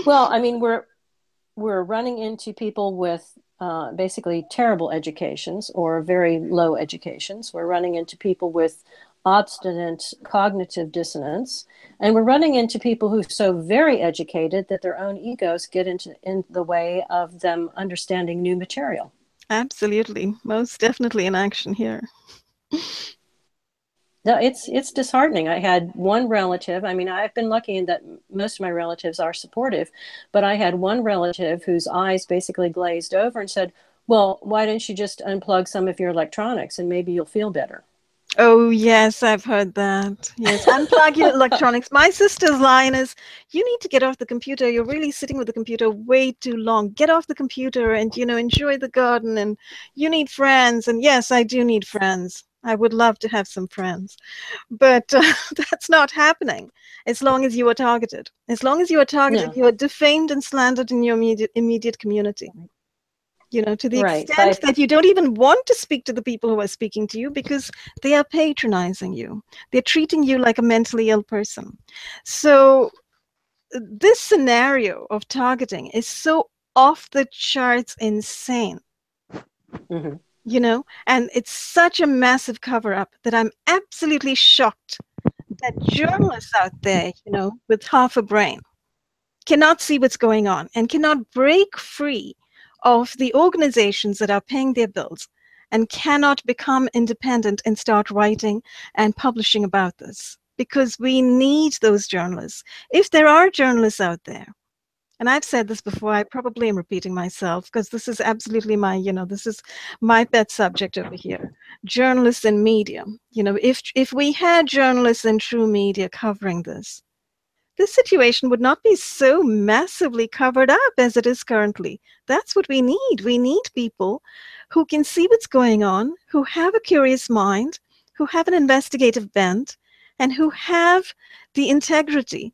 B: Well, I mean, we're we're running into people with uh, basically terrible educations or very low educations. We're running into people with obstinate cognitive dissonance, and we're running into people who are so very educated that their own egos get into in the way of them understanding new material.
A: Absolutely, most definitely in action here.
B: no, it's it's disheartening. I had one relative. I mean, I've been lucky in that most of my relatives are supportive, but I had one relative whose eyes basically glazed over and said, "Well, why don't you just unplug some of your electronics and maybe you'll feel better?"
A: Oh yes, I've heard that. Yes, unplug your electronics. My sister's line is, "You need to get off the computer. You're really sitting with the computer way too long. Get off the computer and you know enjoy the garden. And you need friends. And yes, I do need friends. I would love to have some friends, but uh, that's not happening as long as you are targeted. As long as you are targeted, you are defamed and slandered in your immediate, immediate community. You know, to the right. extent that you don't even want to speak to the people who are speaking to you because they are patronizing you. They're treating you like a mentally ill person. So, this scenario of targeting is so off the charts insane. Mm-hmm you know and it's such a massive cover up that i'm absolutely shocked that journalists out there you know with half a brain cannot see what's going on and cannot break free of the organizations that are paying their bills and cannot become independent and start writing and publishing about this. Because we need those journalists. If there are journalists out there and I've said this before, I probably am repeating myself because this is absolutely my, you know, this is my pet subject over here. Journalists and media. You know, if if we had journalists and true media covering this, this situation would not be so massively covered up as it is currently. That's what we need. We need people who can see what's going on, who have a curious mind, who have an investigative bent, and who have the integrity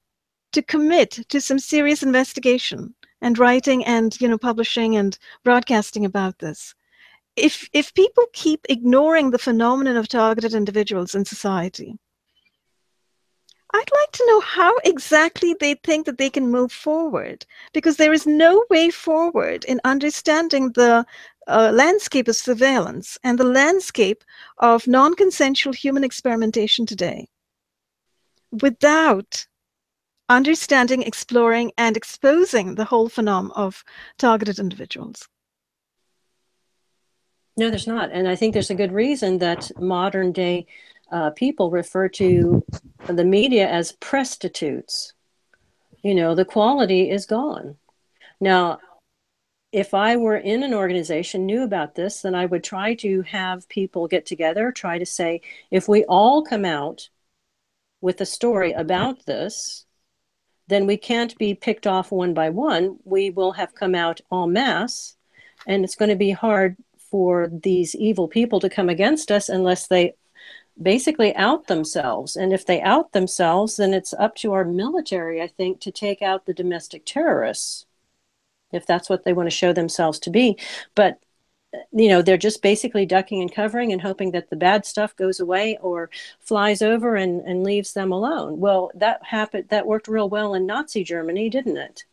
A: to commit to some serious investigation and writing and you know publishing and broadcasting about this. If if people keep ignoring the phenomenon of targeted individuals in society I'd like to know how exactly they think that they can move forward because there is no way forward in understanding the uh, landscape of surveillance and the landscape of non consensual human experimentation today without understanding, exploring, and exposing the whole phenomenon of targeted individuals.
B: No, there's not. And I think there's a good reason that modern day uh, people refer to the media as prostitutes. You know, the quality is gone. Now, if I were in an organization, knew about this, then I would try to have people get together, try to say, if we all come out with a story about this, then we can't be picked off one by one. We will have come out en masse, and it's going to be hard for these evil people to come against us unless they basically out themselves. And if they out themselves, then it's up to our military, I think, to take out the domestic terrorists, if that's what they want to show themselves to be. But you know they're just basically ducking and covering and hoping that the bad stuff goes away or flies over and, and leaves them alone. Well that happened that worked real well in nazi germany didn't it?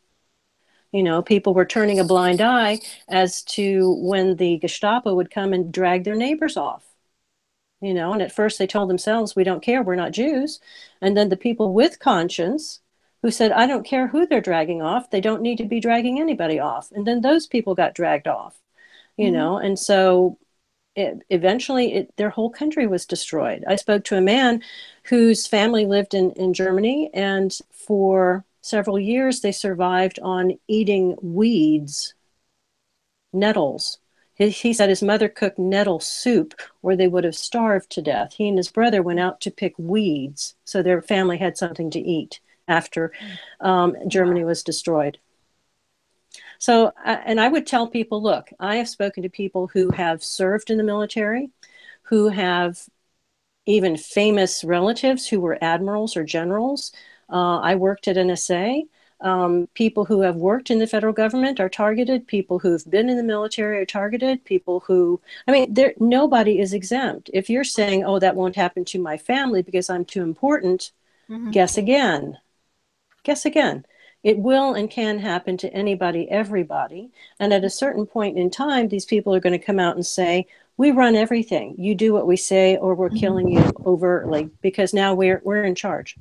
B: You know people were turning a blind eye as to when the gestapo would come and drag their neighbors off. You know and at first they told themselves we don't care we're not jews. And then the people with conscience who said i don't care who they're dragging off they don't need to be dragging anybody off. And then those people got dragged off you mm-hmm. know? And so it, eventually it, their whole country was destroyed. I spoke to a man whose family lived in, in germany and for several years they survived on eating weeds nettles. He, he said his mother cooked nettle soup or they would have starved to death. He and his brother went out to pick weeds so their family had something to eat after um, germany was destroyed so, uh, and I would tell people look, I have spoken to people who have served in the military, who have even famous relatives who were admirals or generals. Uh, I worked at NSA. Um, people who have worked in the federal government are targeted. People who've been in the military are targeted. People who, I mean, there nobody is exempt. If you're saying, "Oh, that won't happen to my family because I'm too important," mm-hmm. guess again. Guess again it will and can happen to anybody, everybody. And at a certain point in time, these people are going to come out and say, we run everything. You do what we say, or we're mm-hmm. killing you overtly because now we're we're in charge.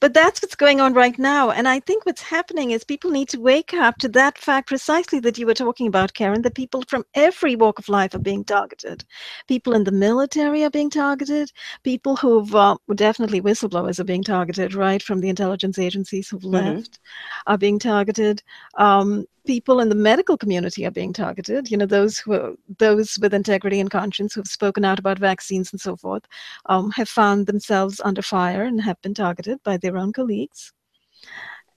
A: But that's what's going on right now, and I think what's happening is people need to wake up to that fact precisely that you were talking about, Karen. That people from every walk of life are being targeted. People in the military are being targeted. People who've uh, definitely whistleblowers are being targeted, right, from the intelligence agencies who've mm-hmm. left, are being targeted. Um, people in the medical community are being targeted. You know, those who are, those with integrity and conscience who have spoken out about vaccines and so forth um, have found themselves under fire and have been targeted by their own colleagues,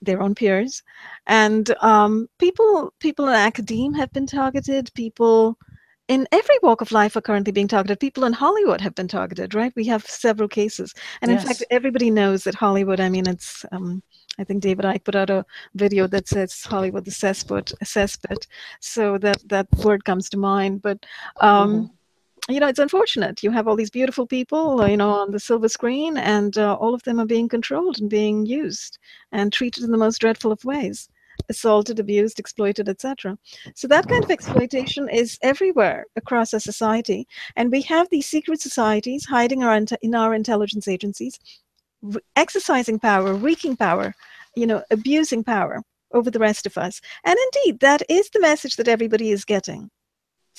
A: their own peers, and um, people people in academia have been targeted. People in every walk of life are currently being targeted. People in Hollywood have been targeted, right? We have several cases, and yes. in fact, everybody knows that Hollywood. I mean, it's um, I think David Icke put out a video that says Hollywood the cesspit, cesspit. So that that word comes to mind. But um, mm-hmm. You know, it's unfortunate. You have all these beautiful people, uh, you know, on the silver screen, and uh, all of them are being controlled and being used and treated in the most dreadful of ways assaulted, abused, exploited, etc. So that kind of exploitation is everywhere across our society, and we have these secret societies hiding our in our intelligence agencies, exercising power, wreaking power, you know, abusing power over the rest of us. And indeed, that is the message that everybody is getting.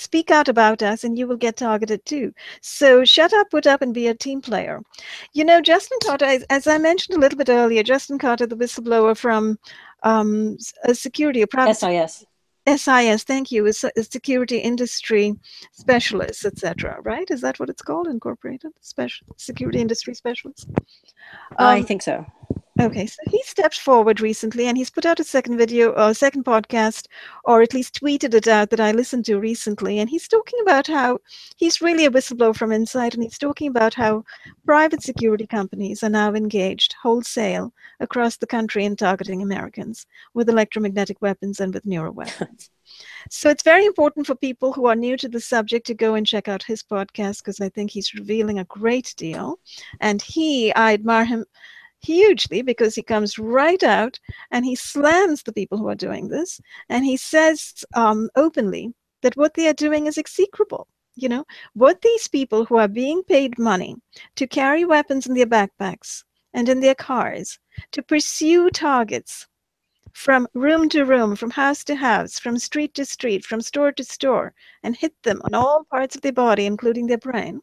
A: Speak out about us and you will get targeted too. So shut up, put up, and be a team player. You know, Justin Carter, as, as I mentioned a little bit earlier, Justin Carter, the whistleblower from um, a security, a private
B: SIS.
A: SIS, thank you, is a security industry specialist, etc. Right? Is that what it's called? Incorporated special security industry specialist.
B: Um, I think so.
A: Okay, so he stepped forward recently and he's put out a second video, a second podcast, or at least tweeted it out that I listened to recently. And he's talking about how he's really a whistleblower from inside, and he's talking about how private security companies are now engaged wholesale across the country in targeting Americans with electromagnetic weapons and with neuroweapons. weapons. so it's very important for people who are new to the subject to go and check out his podcast because I think he's revealing a great deal. And he, I admire him hugely because he comes right out and he slams the people who are doing this and he says um, openly that what they are doing is execrable you know what these people who are being paid money to carry weapons in their backpacks and in their cars to pursue targets from room to room, from house to house, from street to street, from store to store, and hit them on all parts of their body, including their brain.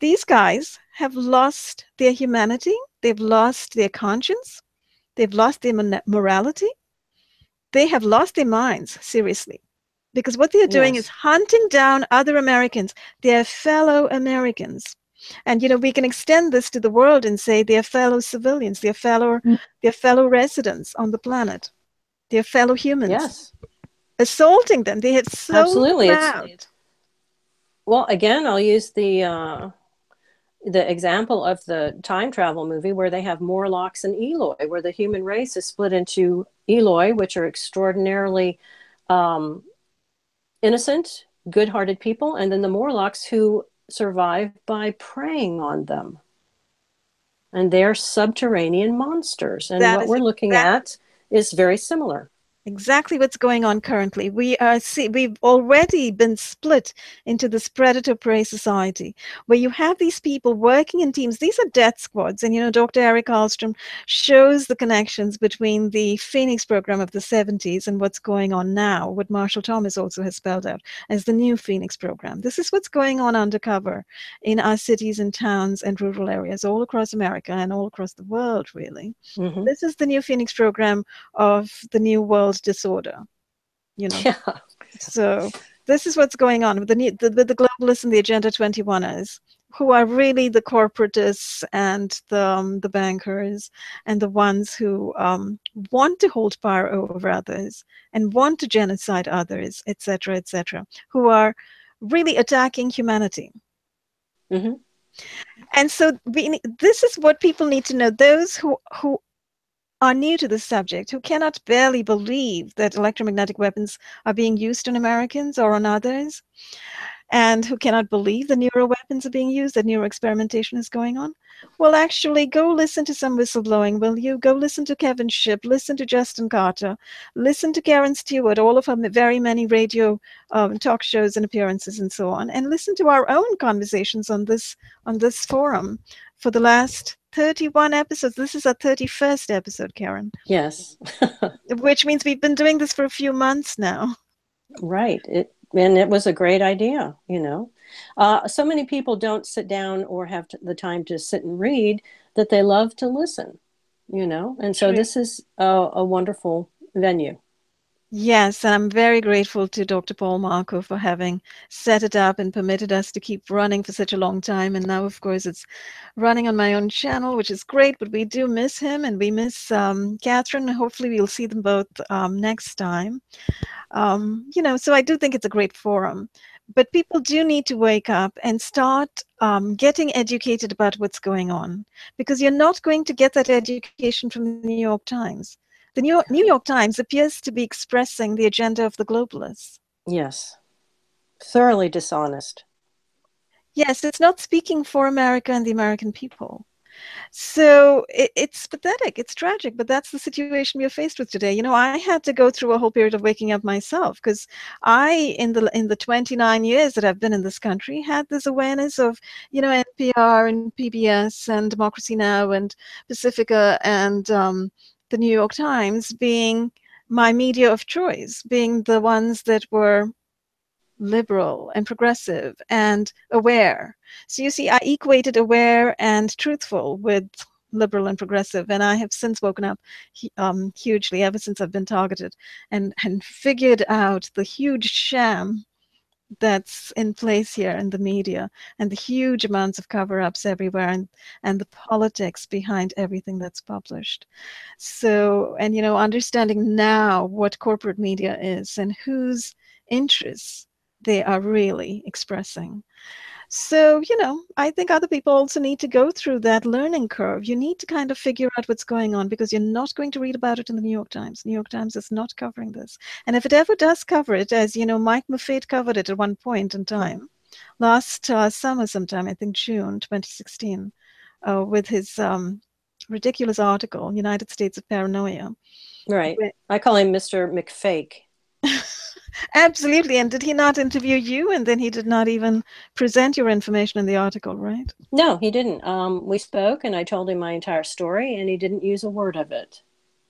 A: These guys have lost their humanity They've lost their conscience. They've lost their morality. They have lost their minds, seriously. Because what they're doing yes. is hunting down other Americans, their fellow Americans. And you know, we can extend this to the world and say their fellow civilians, their fellow mm. their fellow residents on the planet, their fellow humans.
B: Yes.
A: Assaulting them. They had so Absolutely.
B: well, again, I'll use the uh, the example of the time travel movie where they have Morlocks and Eloi, where the human race is split into Eloi, which are extraordinarily um, innocent, good hearted people, and then the Morlocks who survive by preying on them. And they're subterranean monsters. And
A: That
B: what
A: is
B: we're looking
A: exact-
B: at is very similar.
A: Exactly what's going on currently. We are see we've already been split into this predator prey society where you have these people working in teams. These are death squads, and you know Dr. Eric Karlstrom shows the connections between the Phoenix program of the 70s and what's going on now. What Marshall Thomas also has spelled out as the new Phoenix program. This is what's going on undercover in our cities and towns and rural areas all across America and all across the world, really
B: Mhm.
A: this is the new phoenix program of the new world disorder you know
B: Yeah.
A: so this is what's going on with the the, with the globalists and the agenda 21ers who are really the corporatists and the um, the bankers and the ones who um, want to hold power over others and want to genocide others etc etc who are really attacking humanity
B: Mhm.
A: and so we, this is what people need to know those who who are new to the subject who cannot barely believe that electromagnetic weapons are being used on americans or on others and who cannot believe the neuro weapons are being used that neuro experimentation is going on? Well actually go listen to some whistleblowing will you? Go listen to kevin Shipp listen to justin carter listen to karen stewart all of her very many radio um, talk shows and appearances and so on and listen to our own conversations on this on this forum for the last 31 episodes this is our 31st episode karen
B: Yes.
A: which means we've been doing this for a few months now
B: Right. It and it was a great idea, you know. Uh, so many people don't sit down or have t- the time to sit and read that they love to listen, you know. And so
A: True.
B: this is a, a wonderful venue.
A: Yes, and I'm very grateful to Dr. Paul Marko for having set it up and permitted us to keep running for such a long time. And now, of course, it's running on my own channel, which is great, but we do miss him and we miss um, Katherine. Hopefully, we'll see them both um, next time. Um, you know, so I do think it's a great forum. But people do need to wake up and start um, getting educated about what's going on because you're not going to get that education from the New York Times. The New York, New York Times appears to be expressing the agenda of the globalists.
B: Yes. Thoroughly dishonest.
A: Yes, it's not speaking for America and the American people. So it, it's pathetic, it's tragic, but that's the situation we are faced with today. You know, I had to go through a whole period of waking up myself because I, in the in the 29 years that I've been in this country, had this awareness of, you know, NPR and PBS and Democracy Now and Pacifica and um, the New York Times being my media of choice, being the ones that were liberal and progressive and aware. So you see, I equated aware and truthful with liberal and progressive, and I have since woken up um, hugely ever since I've been targeted and and figured out the huge sham that's in place here in the media and the huge amounts of cover-ups everywhere and and the politics behind everything that's published. So and you know understanding now what corporate media is and whose interests they are really expressing so you know i think other people also need to go through that learning curve you need to kind of figure out what's going on because you're not going to read about it in the new york times new york times is not covering this and if it ever does cover it as you know mike McPhate covered it at one point in time last uh, summer sometime i think june 2016 uh, with his um, ridiculous article united states of paranoia
B: Right. I call him Mr. McFake.
A: Absolutely. And did he not interview you? And then he did not even present your information in the article, right?
B: No, he didn't. Um, we spoke and I told him my entire story and he didn't use a word of it.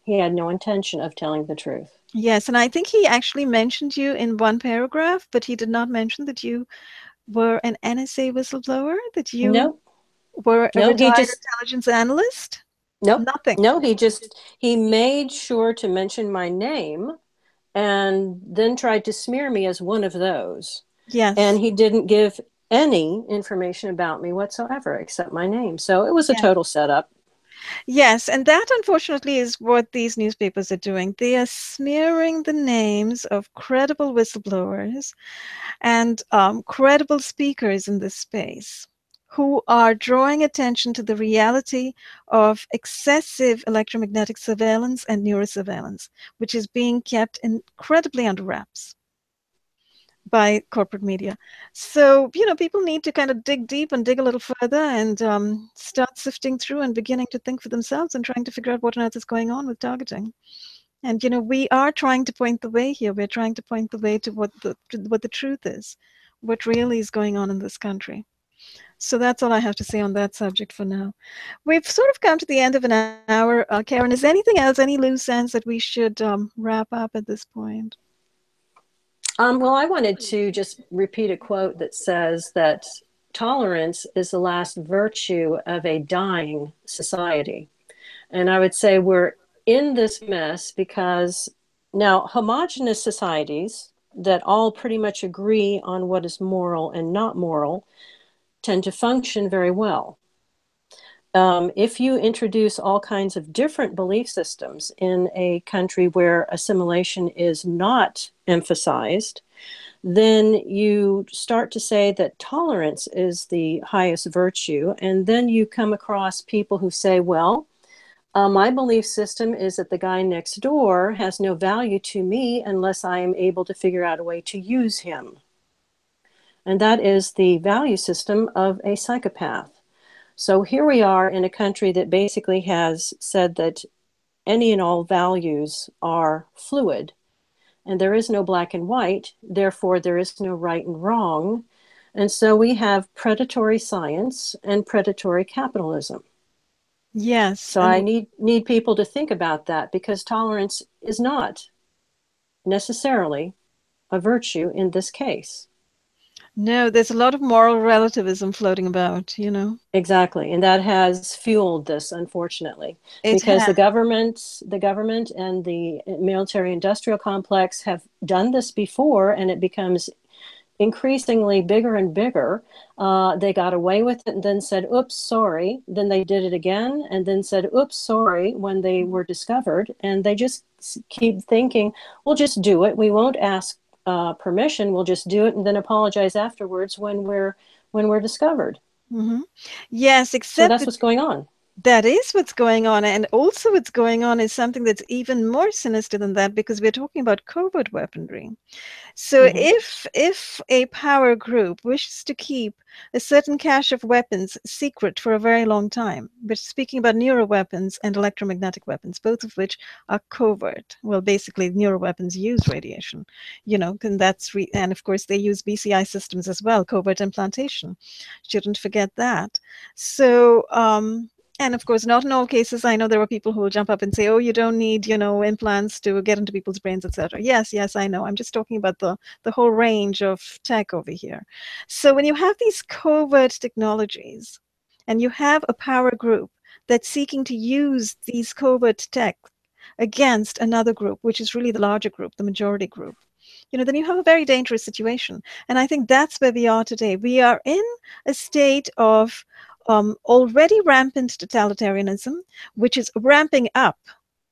B: He had no intention of telling the truth.
A: Yes. And I think he actually mentioned you in one paragraph, but he did not mention that you were an NSA whistleblower, that you
B: No,
A: were a
B: No,
A: retired
B: just-
A: intelligence analyst.
B: Nope.
A: Nothing.
B: no, he just he made sure to mention my name and then tried to smear me as one of those.
A: Yes.
B: And he didn't give any information about me whatsoever except my name. So it was a
A: Yeah.
B: total setup.
A: Yes, and that unfortunately is what these newspapers are doing. They are smearing the names of credible whistleblowers and um, credible speakers in this space who are drawing attention to the reality of excessive electromagnetic surveillance and neurosurveillance, which is being kept incredibly under wraps. by corporate media. So, you know, people need to kind of dig deep and dig a little further and um, start sifting through and beginning to think for themselves and trying to figure out what on earth is going on with targeting. And you know, we are trying to point the way here. We're trying to point the way to what the to what the truth is, what really is going on in this country. So that's all I have to say on that subject for now. We've sort of come to the end of an hour. Uh, Karen, is anything else, any loose ends that we should um, wrap up at this point?
B: Um, well, I wanted to just repeat a quote that says that tolerance is the last virtue of a dying society. And I would say we're in this mess because now homogenous societies that all pretty much agree on what is moral and not moral tend to function very well. Um, if you introduce all kinds of different belief systems in a country where assimilation is not emphasized, then you start to say that tolerance is the highest virtue. And then you come across people who say, well, uh, my belief system is that the guy next door has no value to me unless I am able to figure out a way to use him. And that is the value system of a psychopath. So here we are in a country that basically has said that any and all values are fluid and there is no black and white, therefore, there is no right and wrong. And so we have predatory science and predatory capitalism.
A: Yes.
B: So I need need people to think about that because tolerance is not necessarily a virtue in this case.
A: No, there's a lot of moral relativism floating about, you know.
B: Exactly, and that has fueled this, unfortunately, it because has. the government, the government, and the military-industrial complex have done this before, and it becomes increasingly bigger and bigger. Uh, they got away with it, and then said, "Oops, sorry." Then they did it again, and then said, "Oops, sorry," when they were discovered, and they just keep thinking, "We'll just do it. We won't ask uh, permission, we'll just do it and then apologize afterwards when we're when we're discovered.
A: Mm-hmm. Yes, except
B: so that's what's going on.
A: That is what's going on, and also what's going on is something that's even more sinister than that because we're talking about covert weaponry. So mm-hmm. if if a power group wishes to keep a certain cache of weapons secret for a very long time, we're speaking about neuro weapons and electromagnetic weapons, both of which are covert. Well, basically, neuro weapons use radiation, you know, and that's re- and of course they use BCI systems as well, covert implantation. Shouldn't forget that. So. Um, and of course, not in all cases. I know there are people who will jump up and say, "Oh, you don't need, you know, implants to get into people's brains, etc." Yes, yes, I know. I'm just talking about the the whole range of tech over here. So when you have these covert technologies, and you have a power group that's seeking to use these covert tech against another group, which is really the larger group, the majority group, you know, then you have a very dangerous situation. And I think that's where we are today. We are in a state of um, already rampant totalitarianism, which is ramping up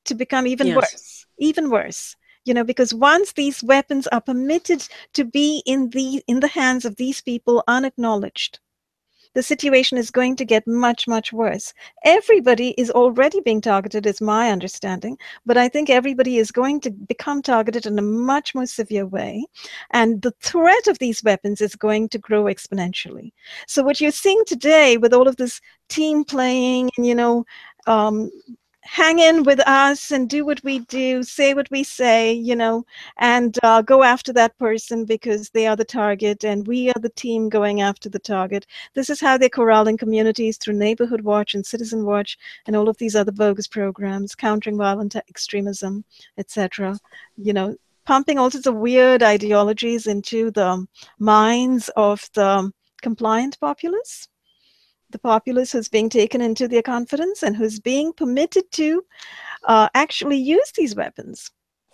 A: to become even yes. worse, even worse. You know, because once these weapons are permitted to be in the in the hands of these people unacknowledged, the situation is going to get much, much worse. Everybody is already being targeted, is my understanding, but I think everybody is going to become targeted in a much more severe way. And the threat of these weapons is going to grow exponentially. So, what you're seeing today with all of this team playing and, you know, um, hang in with us and do what we do, say what we say, you know, and uh, go after that person because they are the target and we are the team going after the target. This is how they're corralling communities through Neighborhood Watch and Citizen Watch and all of these other bogus programs, countering violent extremism, etc. You know, pumping all sorts of weird ideologies into the minds of the compliant populace the populace who's being taken into their confidence and who's being permitted to uh, actually use these weapons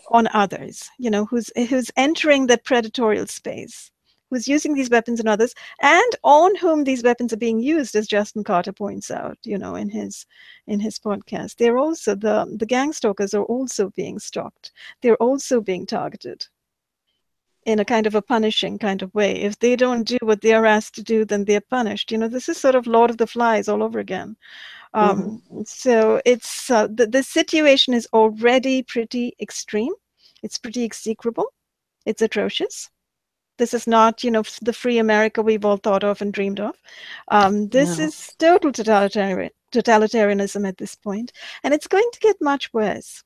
A: on others, you know, who's, who's entering that predatory space, who's using these weapons on others, and on whom these weapons are being used, as Justin Carter points out, you know, in his in his podcast. They're also the the gang stalkers are also being stalked. They're also being targeted in a kind of a punishing kind of way. If they don't do what they are asked to do, then they're punished. You know, this is sort of Lord of the Flies all over again. Um, mm-hmm. So it's uh, the, the situation is already pretty extreme. It's pretty execrable. It's atrocious. This is not, you know, the free America we've all thought of and dreamed of. Um, this
B: No.
A: is total totalitarian, totalitarianism at this point, and it's going to get much worse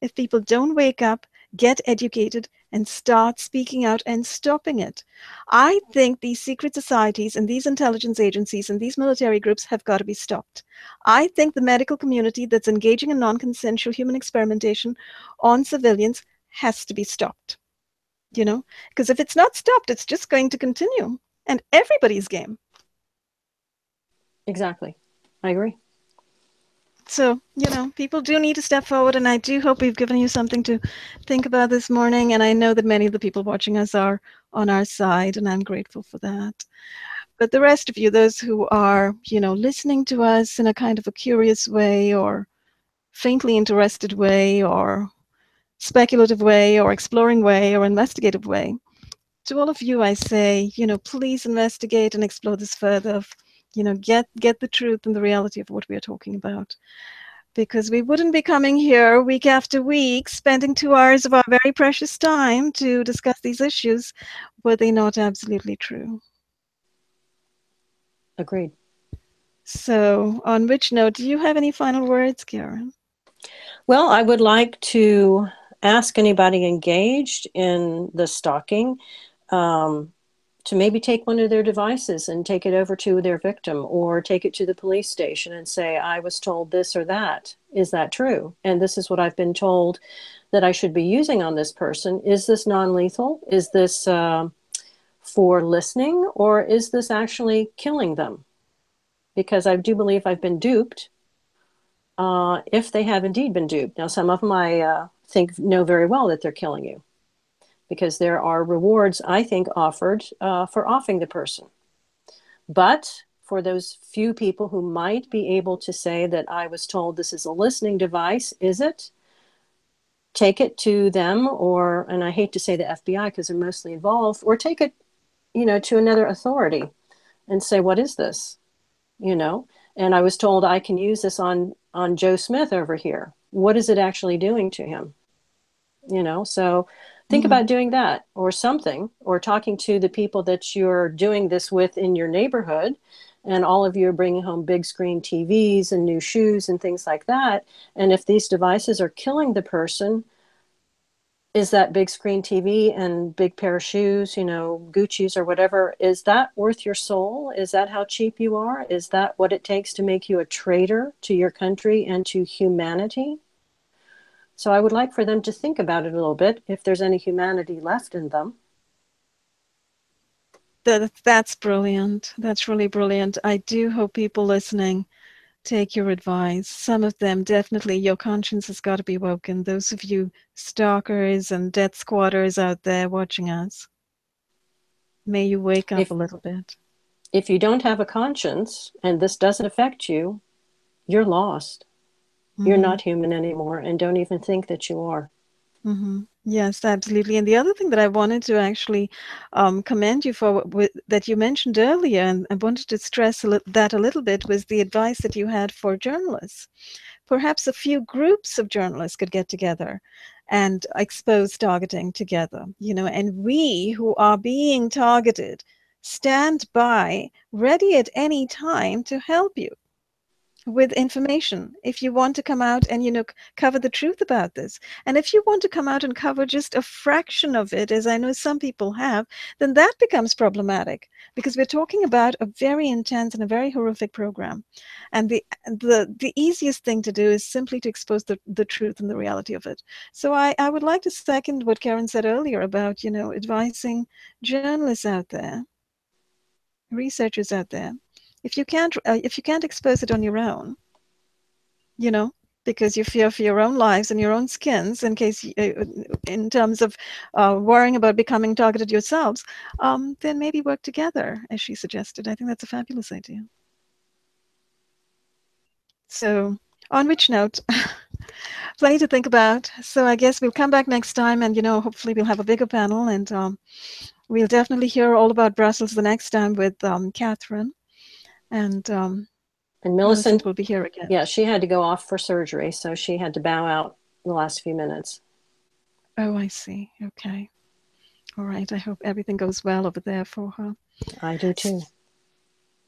A: if people don't wake up, get educated, and start speaking out and stopping it. I think these secret societies and these intelligence agencies and these military groups have got to be stopped. I think the medical community that's engaging in non consensual human experimentation on civilians has to be stopped. You know, because if it's not stopped, it's just going to continue and everybody's game.
B: Exactly. I agree.
A: So, you know, people do need to step forward, and I do hope we've given you something to think about this morning. And I know that many of the people watching us are on our side, and I'm grateful for that. But the rest of you, those who are, you know, listening to us in a kind of a curious way or faintly interested way or speculative way or exploring way or investigative way, to all of you, I say, you know, please investigate and explore this further you know get get the truth and the reality of what we are talking about. Because we wouldn't be coming here week after week spending two hours of our very precious time to discuss these issues were they not absolutely true?
B: Agreed.
A: so on which note do you have any final words karen?
B: Well, I would like to ask anybody engaged in the stalking. Um, to maybe take one of their devices and take it over to their victim or take it to the police station and say, I was told this or that. Is that true? And this is what I've been told that I should be using on this person. Is this non lethal? Is this uh, for listening or is this actually killing them? Because I do believe I've been duped uh, if they have indeed been duped. Now, some of them I uh, think know very well that they're killing you because there are rewards, I think, offered uh, for offing the person. But for those few people who might be able to say that I was told this is a listening device, is it? Take it to them, or, and I hate to say the FBI because they're mostly involved, or take it, you know, to another authority and say, what is this? You know, and I was told I can use this on on Joe Smith over here. What is it actually doing to him? You know, so think
A: Mhm.
B: about doing that or something, or talking to the people that you're doing this with in your neighborhood, and all of you are bringing home big screen TVs and new shoes and things like that. And if these devices are killing the person, is that big screen TV and big pair of shoes, you know, Gucci's or whatever, is that worth your soul? Is that how cheap you are? Is that what it takes to make you a traitor to your country and to humanity? So I would like for them to think about it a little bit if there's any humanity left in them.
A: that, that's brilliant. That's really brilliant. I do hope people listening take your advice. Some of them definitely your conscience has got to be woken. Those of you stalkers and death squatters out there watching us may you wake up
B: If-
A: a little bit.
B: If you don't have a conscience and this doesn't affect you, you're lost. You're
A: Mhm.
B: not human anymore and don't even think that you are.
A: hmm Yes, absolutely. And the other thing that I wanted to actually um, commend you for, with, that you mentioned earlier, and I wanted to stress a lit- that a little bit, was the advice that you had for journalists. Perhaps a few groups of journalists could get together and expose targeting together, you know, and we who are being targeted stand by, ready at any time to help you with information. If you want to come out and you know cover the truth about this and if you want to come out and cover just a fraction of it as i know some people have then that becomes problematic because we're talking about a very intense and a very horrific program. And the the the easiest thing to do is simply to expose the, the truth and the reality of it. So i i would like to second what karen said earlier about you know advising journalists out there researchers out there if you can't uh, if you can't expose it on your own you know because you fear for your own lives and your own skins in case uh, in terms of uh, worrying about becoming targeted yourselves um, then maybe work together as she suggested. I think that's a fabulous idea. So on which note plenty to think about. So i guess we'll come back next time and you know hopefully we'll have a bigger panel and um, we'll definitely hear all about brussels the next time with um, katherine and um,
B: And
A: Millicent
B: Millicent,
A: will be here again.
B: yeah, she had to go off for surgery, so she had to bow out the last few minutes.
A: Oh, I see. Okay. All right. I hope everything goes well over there for her.
B: I do too.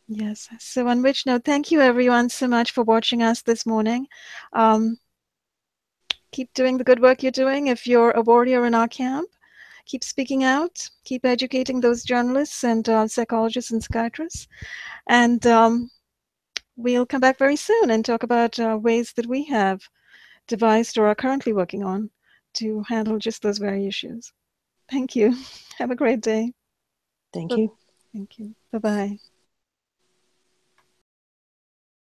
A: Yes. So, on which note, thank you everyone so much for watching us this morning. Um, keep doing the good work you're doing. If you're a warrior in our camp, keep speaking out, keep educating those journalists and uh, psychologists and psychiatrists. And um, we'll come back very soon and talk about uh, ways that we have devised or are currently working on to handle just those very issues. Thank you. Have a great day.
B: Thank you.
A: Thank you. Bye bye.